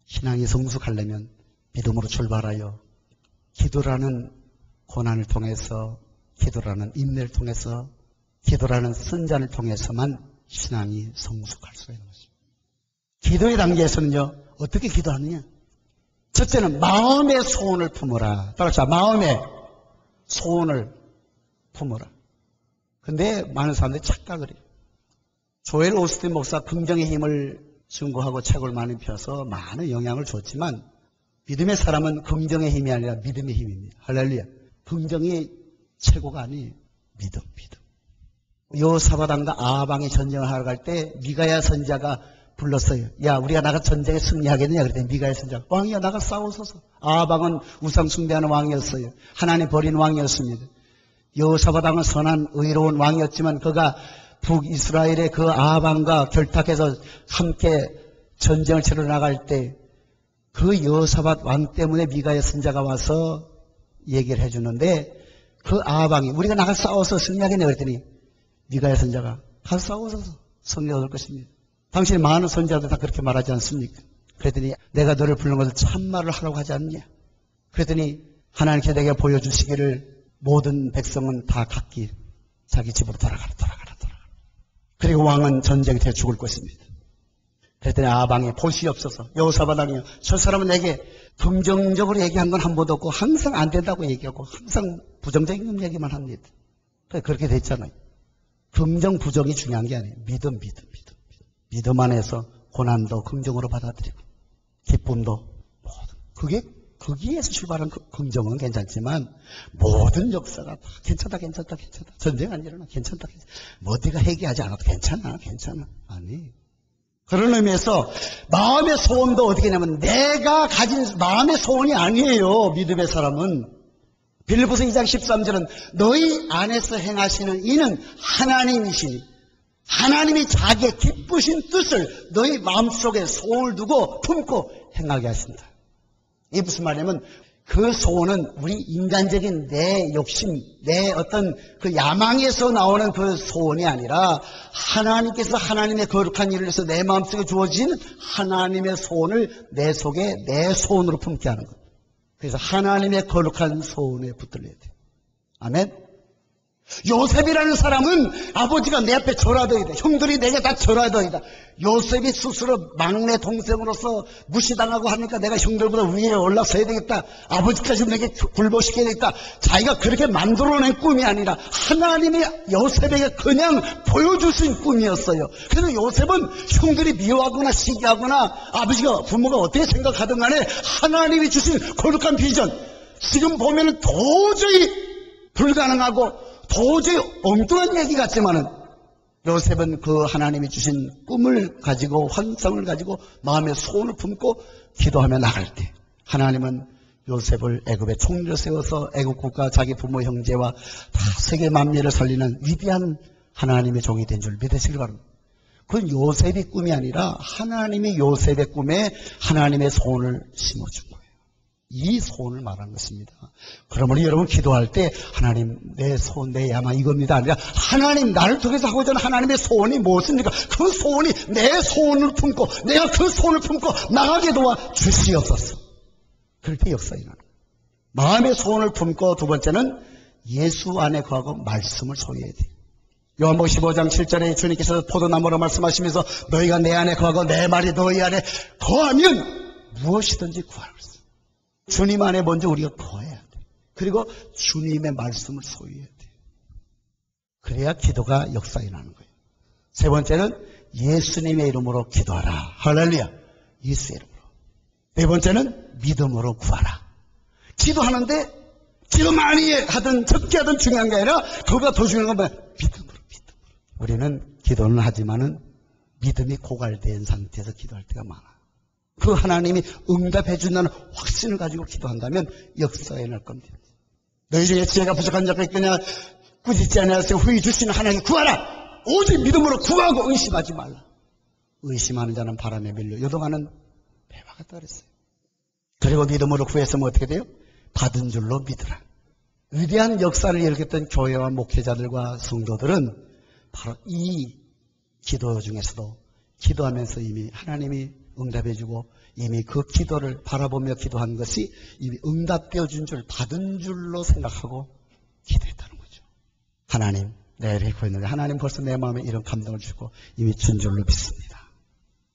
신앙이 성숙하려면 믿음으로 출발하여 기도라는 고난을 통해서 기도라는 인내를 통해서 기도라는 선잔을 통해서만 신앙이 성숙할 수 있는 것입니다. 기도의 단계에서는요, 어떻게 기도하느냐? 첫째는 마음의 소원을 품어라. 따라서 마음의 소원을 품어라. 근데 많은 사람들이 착각을 해요. 조엘 오스틴 목사 긍정의 힘을 증거하고 책을 많이 펴서 많은 영향을 줬지만 믿음의 사람은 긍정의 힘이 아니라 믿음의 힘입니다. 할렐루야. 긍정이 최고가 아니에요. 믿음, 믿음. 요사바당과 아방이 전쟁을 하러 갈 때 미가야 선자가 불렀어요. 야, 우리가 나가 전쟁에 승리하겠느냐? 그랬더니 미가야 선자가 왕이야, 나가 싸우소서. 아방은 우상 숭배하는 왕이었어요. 하나님 버린 왕이었습니다. 여호사바당은 선한 의로운 왕이었지만 그가 북이스라엘의 그 아방과 결탁해서 함께 전쟁을 치러 나갈 때 그 여호사밧 왕 때문에 미가의 선자가 와서 얘기를 해주는데 그 아방이 우리가 나가 싸워서 승리하겠네 그랬더니 미가의 선자가 가서 싸워서 승리 얻을 것입니다. 당신이 많은 선자들 다 그렇게 말하지 않습니까? 그랬더니 내가 너를 부른 것을 참말을 하라고 하지 않느냐? 그랬더니 하나님께 내게 보여주시기를 모든 백성은 다 각기 자기 집으로 돌아가라, 돌아가라, 돌아가라. 그리고 왕은 전쟁터에 죽을 것입니다. 그랬더니 아방에 보시 없어서 여호사바당이요. 저 사람은 내게 긍정적으로 얘기한 건 한 번도 없고 항상 안 된다고 얘기하고 항상 부정적인 얘기만 합니다. 그렇게 됐잖아요. 긍정 부정이 중요한 게 아니에요. 믿음, 믿음, 믿음. 믿음 안에서 고난도 긍정으로 받아들이고 기쁨도 모든 그게 거기에서 출발한 그 긍정은 괜찮지만 모든 역사가 다 괜찮다 괜찮다 괜찮다. 전쟁 안 일어나 괜찮다 괜찮다. 뭐 어디가 회개하지 않아도 괜찮아 괜찮아. 아니. 그런 의미에서 마음의 소원도 어떻게 냐면 내가 가진 마음의 소원이 아니에요 믿음의 사람은. 빌리포스 2장 13절은 너희 안에서 행하시는 이는 하나님이시니 하나님이 자기의 기쁘신 뜻을 너희 마음속에 소원을 두고 품고 행하게 하신다. 이게 무슨 말이냐면 그 소원은 우리 인간적인 내 욕심, 내 어떤 그 야망에서 나오는 그 소원이 아니라 하나님께서 하나님의 거룩한 일을 해서 내 마음속에 주어진 하나님의 소원을 내 속에 내 소원으로 품게 하는 것. 그래서 하나님의 거룩한 소원에 붙들려야 돼. 아멘. 요셉이라는 사람은 아버지가 내 앞에 절하더이다. 형들이 내게 다 절하더이다. 요셉이 스스로 막내 동생으로서 무시당하고 하니까 내가 형들보다 위에 올라서야 되겠다. 아버지까지 내게 굴복시켜야 되겠다. 자기가 그렇게 만들어낸 꿈이 아니라 하나님이 요셉에게 그냥 보여주신 꿈이었어요. 그래서 요셉은 형들이 미워하거나 시기하거나 아버지가 부모가 어떻게 생각하든 간에 하나님이 주신 거룩한 비전. 지금 보면 도저히 불가능하고 도저히 엉뚱한 얘기 같지만은 요셉은 그 하나님이 주신 꿈을 가지고 환상을 가지고 마음의 소원을 품고 기도하며 나갈 때 하나님은 요셉을 애굽의 총리로 세워서 애굽 국가 자기 부모 형제와 다 세계 만민을 살리는 위대한 하나님의 종이 된 줄 믿으시기 바랍니다. 그건 요셉의 꿈이 아니라 하나님이 요셉의 꿈에 하나님의 소원을 심어준 거예요. 이 소원을 말하는 것입니다. 그러므로 여러분 기도할 때 하나님 내 소원 내 야망 이겁니다 아니라 하나님 나를 통해서 하고자 하는 하나님의 소원이 무엇입니까? 그 소원이 내 소원을 품고 내가 그 소원을 품고 나가게 도와 주시옵소서. 그럴 때 역사 일어나. 마음의 소원을 품고 두 번째는 예수 안에 거하고 말씀을 소유해야 돼. 요한복음 15장 7절에 주님께서 포도나무로 말씀하시면서 너희가 내 안에 거하고 내 말이 너희 안에 거하면 무엇이든지 구하라. 주님 안에 먼저 우리가 거해야 돼. 그리고 주님의 말씀을 소유해야 돼. 그래야 기도가 역사에 나는 거예요. 세 번째는 예수님의 이름으로 기도하라. 할렐루야. 예수의 이름으로. 네 번째는 믿음으로 구하라. 기도하는데 기도 많이 하든 적게 하든 중요한 게 아니라 그보다 더 중요한 건 뭐야? 믿음으로, 믿음으로. 우리는 기도는 하지만은 믿음이 고갈된 상태에서 기도할 때가 많아. 그 하나님이 응답해 준다는 확신을 가지고 기도한다면 역사에 날 겁니다. 너희 중에 지혜가 부족한 자가 있거냐? 꾸짖지 아니하세요 후히 주시는 하나님 구하라! 오직 믿음으로 구하고 의심하지 말라. 의심하는 자는 바람에 밀려 요동하는 배와 같다 그랬어요. 그리고 믿음으로 구했으면 어떻게 돼요? 받은 줄로 믿으라. 위대한 역사를 일으켰던 교회와 목회자들과 성도들은 바로 이 기도 중에서도 기도하면서 이미 하나님이 응답해주고 이미 그 기도를 바라보며 기도한 것이 이미 응답되어 준 줄 받은 줄로 생각하고 기도했다는 거죠. 하나님, 내가 이렇게 구했는데 하나님 벌써 내 마음에 이런 감동을 주고 이미 준 줄로 믿습니다.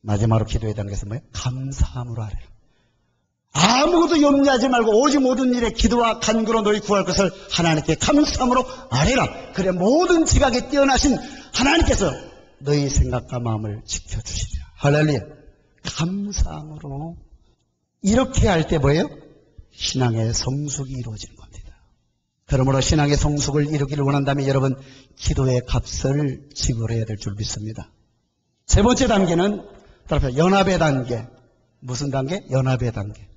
마지막으로 기도해야 되는 것은 뭐예요? 감사함으로 하래요. 아무것도 염려하지 말고 오직 모든 일에 기도와 간구로 너희 구할 것을 하나님께 감사함으로 아뢰라. 그래 모든 지각에 뛰어나신 하나님께서 너희 생각과 마음을 지켜주시리라. 할렐루야. 감사함으로 이렇게 할 때 뭐예요? 신앙의 성숙이 이루어지는 겁니다. 그러므로 신앙의 성숙을 이루기를 원한다면 여러분 기도의 값을 지불해야 될 줄 믿습니다. 세 번째 단계는 따라서 연합의 단계. 무슨 단계? 연합의 단계.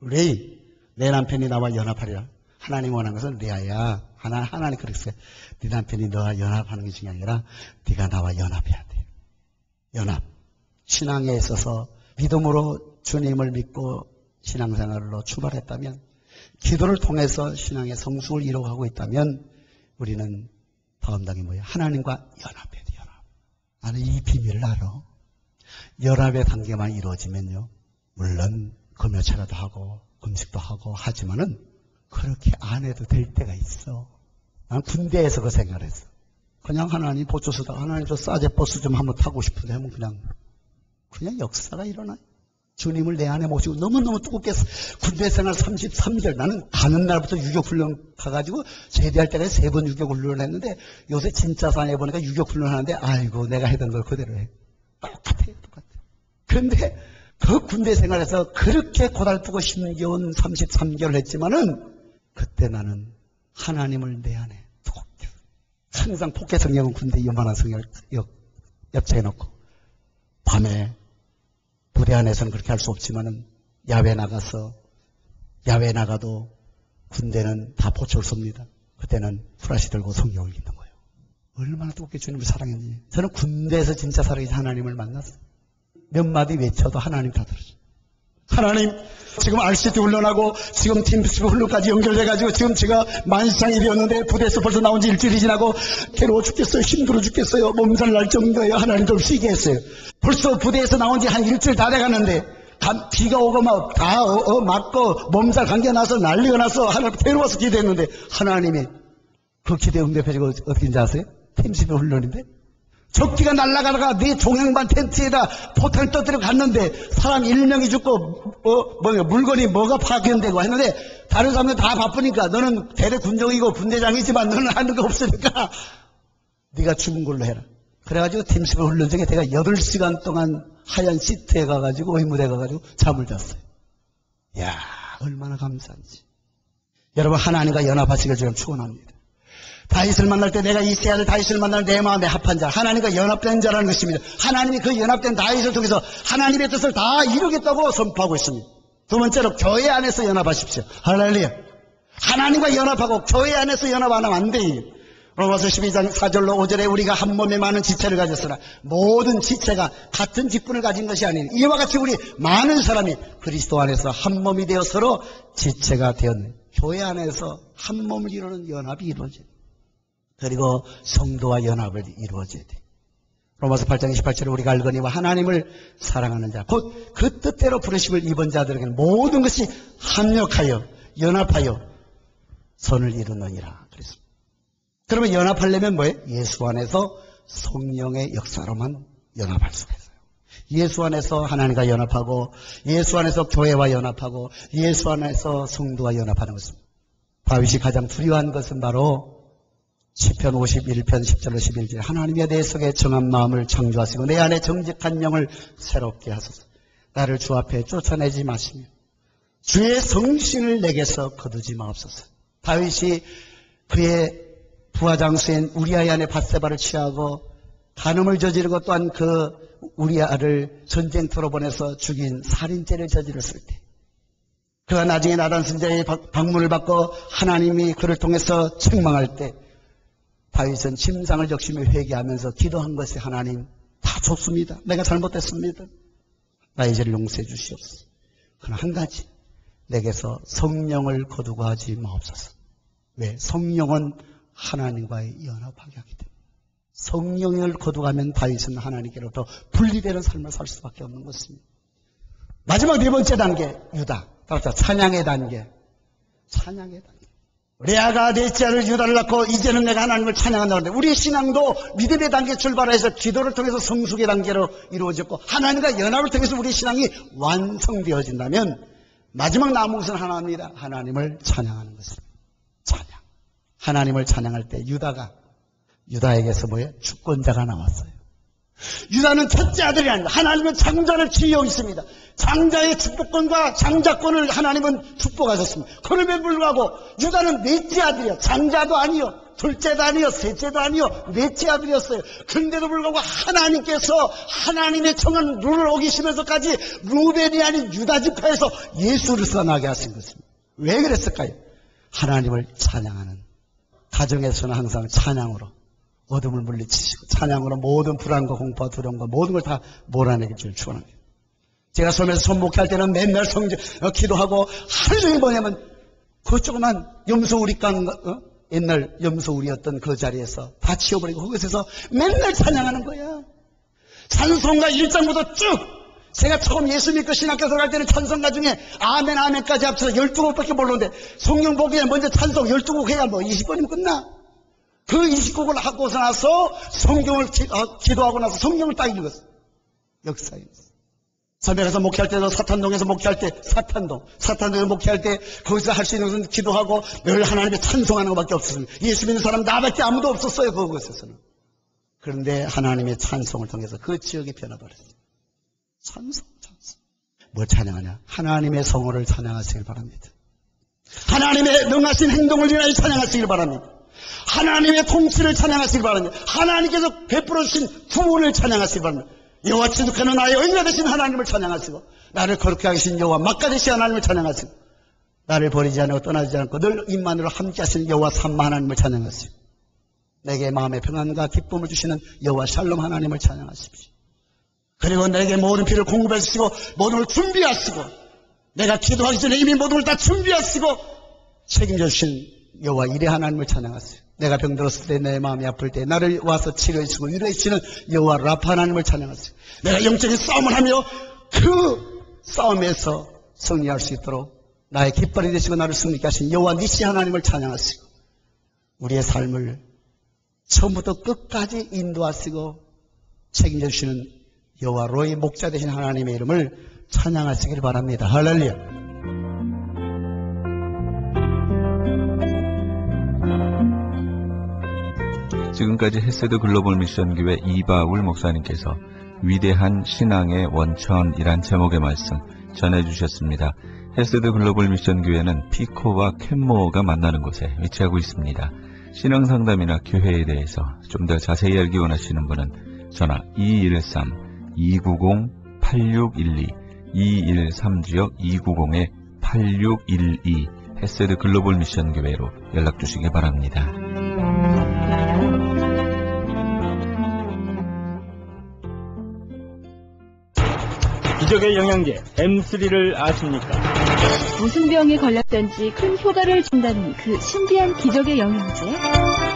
레이, 내 남편이 나와 연합하리라. 하나님 원하는 것은 레아야. 하나, 하나님 그랬어요. 네 남편이 너와 연합하는 게 아니라 네가 나와 연합해야 돼. 연합. 신앙에 있어서 믿음으로 주님을 믿고 신앙생활로 출발했다면 기도를 통해서 신앙의 성숙을 이루어가고 있다면 우리는 다음 단계 뭐예요? 하나님과 연합해야 돼, 연합. 나는 이 비밀을 알아. 연합의 단계만 이루어지면요. 물론 금요차라도 하고 금식도 하고 하지만은 그렇게 안 해도 될 때가 있어. 난 군대에서 그 생각을 했어. 그냥 하나님 보초 쓰다가 하나님 저 싸제 버스 좀 한번 타고 싶은데 하면 그냥 그냥 역사가 일어나요. 주님을 내 안에 모시고 너무너무 뜨겁게 군대 생활 33개월 나는 가는 날부터 유격훈련 가가지고 제대할 때까지 세 번 유격훈련을 했는데 요새 진짜 산에 보니까 유격훈련 하는데 아이고 내가 했던 걸 그대로 해. 똑같아요. 똑같아. 그런데 그 군대 생활에서 그렇게 고달프고 힘겨운 33개월 했지만은 그때 나는 하나님을 내 안에 뜨겁게 항상 폭개 성경은 군대 요만한 성경을 옆, 옆차에 놓고 밤에 부대 안에서는 그렇게 할 수 없지만은 야외 나가서 야외 나가도 군대는 다 포철 쏩니다. 그때는 후라시 들고 성경을 읽는 거예요. 얼마나 뜨겁게 주님을 사랑했니? 저는 군대에서 진짜 사랑해서 하나님을 만났어요. 몇 마디 외쳐도 하나님 다 들어줘. 하나님, 지금 RCT 훈련하고 지금 팀스피 훈련까지 연결돼가지고 지금 제가 만상일이었는데 부대에서 벌써 나온 지 일주일이 지나고 괴로워 죽겠어요. 힘들어 죽겠어요. 몸살 날 정도예요. 하나님 좀 쉬게 했어요. 벌써 부대에서 나온 지 한 일주일 다 돼가는데 감- 비가 오고 막 다 어, 어, 맞고 몸살 감겨 나서 난리가 나서 하나님 괴로워서 기도했는데 하나님이 그 기대 응답해주고 어떻게인지 아세요? 팀스피 훈련인데 적기가 날아가다가 네 종양반 텐트에다 포탄 떠들어 갔는데 사람 1명이 죽고 어, 뭐냐 물건이 뭐가 파견되고 했는데 다른 사람들 다 바쁘니까 너는 대대 군종이고 분대장이지만 너는 하는 거 없으니까 네가 죽은 걸로 해라. 그래가지고 팀스가 훈련 중에 제가 8시간 동안 하얀 시트에 가가지고 의무대 가가지고 잠을 잤어요. 야 얼마나 감사한지. 여러분 하나님과 연합하시길 지금 축원합니다. 다윗을 만날 때 내가 이세 아들 다윗을 만날 내 마음에 합한 자 하나님과 연합된 자라는 것입니다. 하나님이 그 연합된 다윗을 통해서 하나님의 뜻을 다 이루겠다고 선포하고 있습니다. 두 번째로 교회 안에서 연합하십시오. 할렐루야. 하나님과 연합하고 교회 안에서 연합 안 하면 안 돼요. 로마서 12장 4절로 5절에 우리가 한 몸에 많은 지체를 가졌으나 모든 지체가 같은 직분을 가진 것이 아닌 이와 같이 우리 많은 사람이 그리스도 안에서 한 몸이 되어 서로 지체가 되었네. 교회 안에서 한 몸을 이루는 연합이 이루어져요. 그리고 성도와 연합을 이루어져야 돼. 로마서 8장 28절에 우리가 알거니와 하나님을 사랑하는 자, 곧 그 뜻대로 부르심을 입은 자들에게는 모든 것이 합력하여 연합하여 선을 이루느니라. 그랬습니다. 그러면 연합하려면 뭐예요? 예수 안에서 성령의 역사로만 연합할 수가 있어요. 예수 안에서 하나님과 연합하고 예수 안에서 교회와 연합하고 예수 안에서 성도와 연합하는 것입니다. 다윗이 가장 두려워한 것은 바로 시편 51편 10절로 11절. 하나님의 내 속에 정한 마음을 창조하시고 내 안에 정직한 영을 새롭게 하소서. 나를 주 앞에 쫓아내지 마시며 주의 성신을 내게서 거두지 마옵소서. 다윗이 그의 부하장수인 우리아의 아내 바세바를 취하고 간음을 저지르고 또한 그 우리아를 전쟁터로 보내서 죽인 살인죄를 저질렀을 때 그가 나중에 나단 선자의 박- 방문을 받고 하나님이 그를 통해서 책망할 때 다윗은 침상을 적시며 회개하면서 기도한 것이 하나님 다 좋습니다. 내가 잘못했습니다. 나의 죄를 용서해 주시옵소서. 그러나 한 가지 내게서 성령을 거두고 하지 마옵소서. 왜? 성령은 하나님과의 연합하게 하기 때문에 성령을 거두가면 다윗은 하나님께로부터 분리되는 삶을 살 수밖에 없는 것입니다. 마지막 네 번째 단계, 유다. 따라서 찬양의 단계. 찬양의 단계. 레아가 아들 유다를 낳고 이제는 내가 하나님을 찬양한다는데 우리 신앙도 믿음의 단계 출발해서 기도를 통해서 성숙의 단계로 이루어졌고 하나님과 연합을 통해서 우리 신앙이 완성되어진다면 마지막 남은 것은 하나입니다. 하나님을 찬양하는 것입니다. 찬양. 하나님을 찬양할 때 유다가 유다에게서 뭐예요? 주권자가 나왔어요. 유다는 첫째 아들이 아닙니다. 하나님은 장자를 지어 있습니다. 장자의 축복권과 장자권을 하나님은 축복하셨습니다. 그럼에 불구하고 유다는 넷째 아들이요. 장자도 아니요. 둘째도 아니요. 셋째도 아니요. 넷째 아들이었어요. 그런데도 불구하고 하나님께서 하나님의 청한 룰을 어기시면서까지 루벤이 아닌 유다 지파에서 예수를 써나게 하신 것입니다. 왜 그랬을까요? 하나님을 찬양하는 가정에서는 항상 찬양으로 어둠을 물리치시고 찬양으로 모든 불안과 공포와 두려움과 모든 걸 다 몰아내길 줄 축원합니다. 제가 섬에서 손목할 때는 맨날 성전 어, 기도하고 하루 종일 뭐냐면 그 조그만 염소 우리깡 어? 옛날 염소 우리였던 그 자리에서 다 치워버리고 그곳에서 맨날 찬양하는 거야. 찬송가 1장부터 쭉 제가 처음 예수 믿고 신학교 들어갈 때는 찬송가 중에 아멘 아멘까지 합쳐서 12곡밖에 모르는데 성경 보기에 먼저 찬송 12곡 해야 뭐 20번이면 끝나. 그 20곡을 하고서 나서 성경을 기, 도하고 나서 성경을 딱 읽었어. 섬에 가서 목회할 때도 사탄동에서 목회할 때 사탄동, 사탄동에서 목회할 때 거기서 할 수 있는 것은 기도하고 늘 하나님의 찬송하는 것밖에 없었습니다. 예수 믿는 사람 나밖에 아무도 없었어요. 그곳에서는. 그런데 하나님의 찬송을 통해서 그 지역이 변화버렸어요. 찬송, 찬송. 뭘 찬양하냐? 하나님의 성호를 찬양하시길 바랍니다. 하나님의 능하신 행동을 인하여 찬양하시길 바랍니다. 하나님의 통치를 찬양하시길 바랍니다. 하나님께서 베풀어 주신 구원을 찬양하시길 바랍니다. 여호와 지독하는 나의 의가 되신 하나님을 찬양하시고 나를 거룩하게 하신 여호와 막가되신 하나님을 찬양하시고 나를 버리지 않고 떠나지 않고 늘 입만으로 함께 하시는 여호와 삼마 하나님을 찬양하시고 내게 마음의 평안과 기쁨을 주시는 여호와 샬롬 하나님을 찬양하십시오. 그리고 내게 모든 필요를 공급해 주시고 모든 걸 준비하시고 내가 기도하기 전에 이미 모든 걸 다 준비하시고 책임져 주신 여호와 이레 하나님을 찬양하세요. 내가 병들었을 때 내 마음이 아플 때 나를 와서 치료해 주시고 위로해 주시는 여호와 라파 하나님을 찬양하세요. 내가 영적인 싸움을 하며 그 싸움에서 승리할 수 있도록 나의 깃발이 되시고 나를 승리케 하신 여호와 니시 하나님을 찬양하시고 우리의 삶을 처음부터 끝까지 인도하시고 책임져 주시는 여호와 로의 목자 되신 하나님의 이름을 찬양하시길 바랍니다. 할렐루야. 지금까지 헤세드 글로벌 미션 교회 이바울 목사님께서 위대한 신앙의 원천이란 제목의 말씀 전해주셨습니다. 헤세드 글로벌 미션 교회는 피코와 켄모어가 만나는 곳에 위치하고 있습니다. 신앙 상담이나 교회에 대해서 좀 더 자세히 알기 원하시는 분은 전화 213-290-8612 213 지역 290-8612 헤세드 글로벌 미션 교회로 연락 주시기 바랍니다. 기적의 영양제 M3를 아십니까? 무슨 병에 걸렸던지 큰 효과를 준다는 그 신비한 기적의 영양제.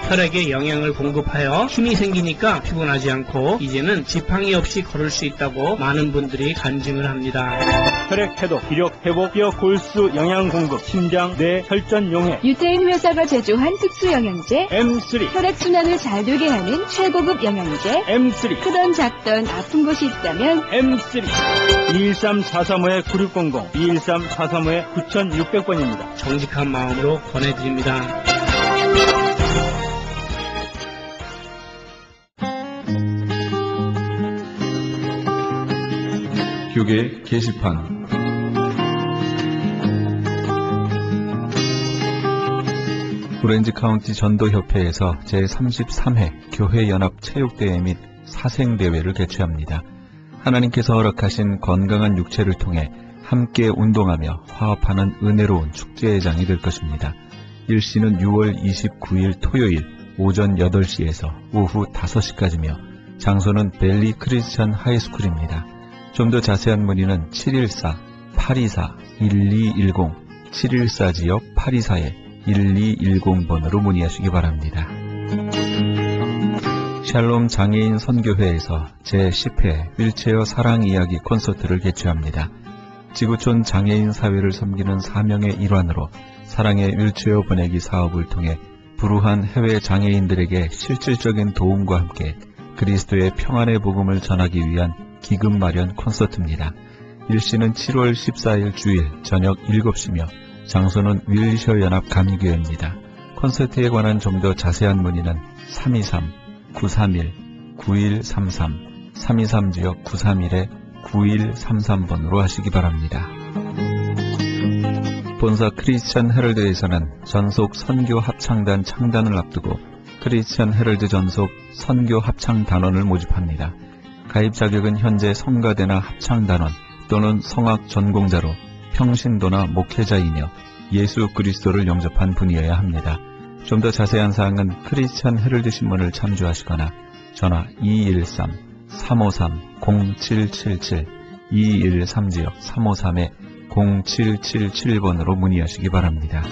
혈액에 영양을 공급하여 힘이 생기니까 피곤하지 않고 이제는 지팡이 없이 걸을 수 있다고 많은 분들이 간증을 합니다. 혈액 해독, 기력 회복, 뼈 골수 영양 공급, 심장, 뇌 혈전 용해 유태인 회사가 제조한 특수 영양제. M3, 혈액 순환을 잘 되게 하는 최고급 영양제. M3, 크던 작던 아픈 곳이 있다면 M3 213-435-9600, 213-435-9600번입니다. 정직한 마음으로 권해드립니다. 교계 게시판 오렌지 카운티 전도협회에서 제33회 교회연합 체육대회 및 사생대회를 개최합니다. 하나님께서 허락하신 건강한 육체를 통해 함께 운동하며 화합하는 은혜로운 축제의 장이 될 것입니다. 일시는 6월 29일 토요일 오전 8시에서 오후 5시까지며 장소는 벨리 크리스천 하이스쿨입니다. 좀 더 자세한 문의는 714-824-1210, 714 지역 824-1210번으로 문의하시기 바랍니다. 샬롬 장애인 선교회에서 제10회 휠체어 사랑 이야기 콘서트를 개최합니다. 지구촌 장애인 사회를 섬기는 사명의 일환으로 사랑의 윌체어 보내기 사업을 통해 불우한 해외 장애인들에게 실질적인 도움과 함께 그리스도의 평안의 복음을 전하기 위한 기금 마련 콘서트입니다. 일시는 7월 14일 주일 저녁 7시며 장소는 윌리셔 연합 감리교회입니다. 콘서트에 관한 좀 더 자세한 문의는 323-931-9133 323 지역 931에 9133번으로 하시기 바랍니다. 본사 크리스천 헤럴드에서는 전속 선교 합창단 창단을 앞두고 크리스천 헤럴드 전속 선교 합창 단원을 모집합니다. 가입 자격은 현재 성가대나 합창 단원 또는 성악 전공자로 평신도나 목회자이며 예수 그리스도를 영접한 분이어야 합니다. 좀 더 자세한 사항은 크리스천 헤럴드 신문을 참조하시거나 전화 213-353-0777 213지역 353에 0777번으로 문의하시기 바랍니다.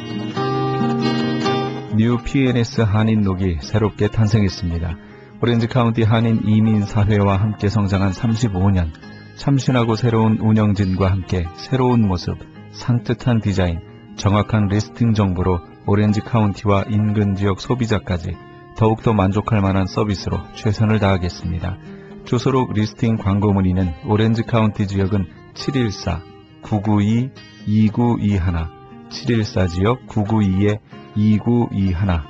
뉴 PNS 한인록이 새롭게 탄생했습니다. 오렌지 카운티 한인 이민사회와 함께 성장한 35년, 참신하고 새로운 운영진과 함께 새로운 모습, 산뜻한 디자인, 정확한 listing 정보로 오렌지 카운티와 인근 지역 소비자까지 더욱더 만족할 만한 서비스로 최선을 다하겠습니다. 주소록 listing 광고 문의는 오렌지 카운티 지역은 714-992-2921, 714 지역 992-2921,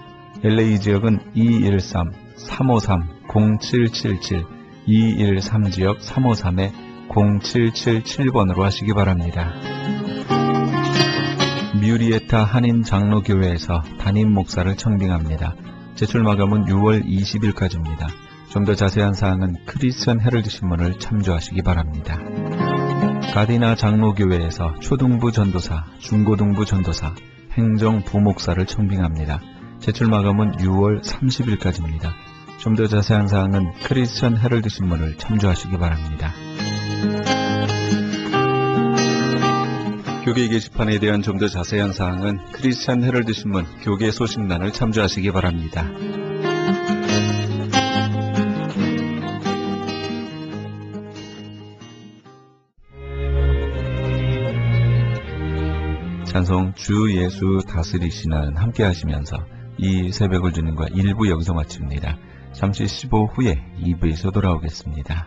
LA 지역은 213-353-0777, 213 지역 353-0777번으로 하시기 바랍니다. 뮤리에타 한인 장로교회에서 담임 목사를 청빙합니다. 제출 마감은 6월 20일까지입니다. 좀 더 자세한 사항은 크리스천 헤럴드 신문을 참조하시기 바랍니다. 가디나 장로교회에서 초등부 전도사, 중고등부 전도사, 행정 부목사를 청빙합니다. 제출 마감은 6월 30일까지입니다. 좀 더 자세한 사항은 크리스천 헤럴드 신문을 참조하시기 바랍니다. 교계 게시판에 대한 좀 더 자세한 사항은 크리스천 헤럴드 신문 교계 소식란을 참조하시기 바랍니다. 찬송 주 예수 다스리시는 함께 하시면서 이 새벽을 주는과 1부 여기서 마칩니다. 잠시 15 후에 2부에서 돌아오겠습니다.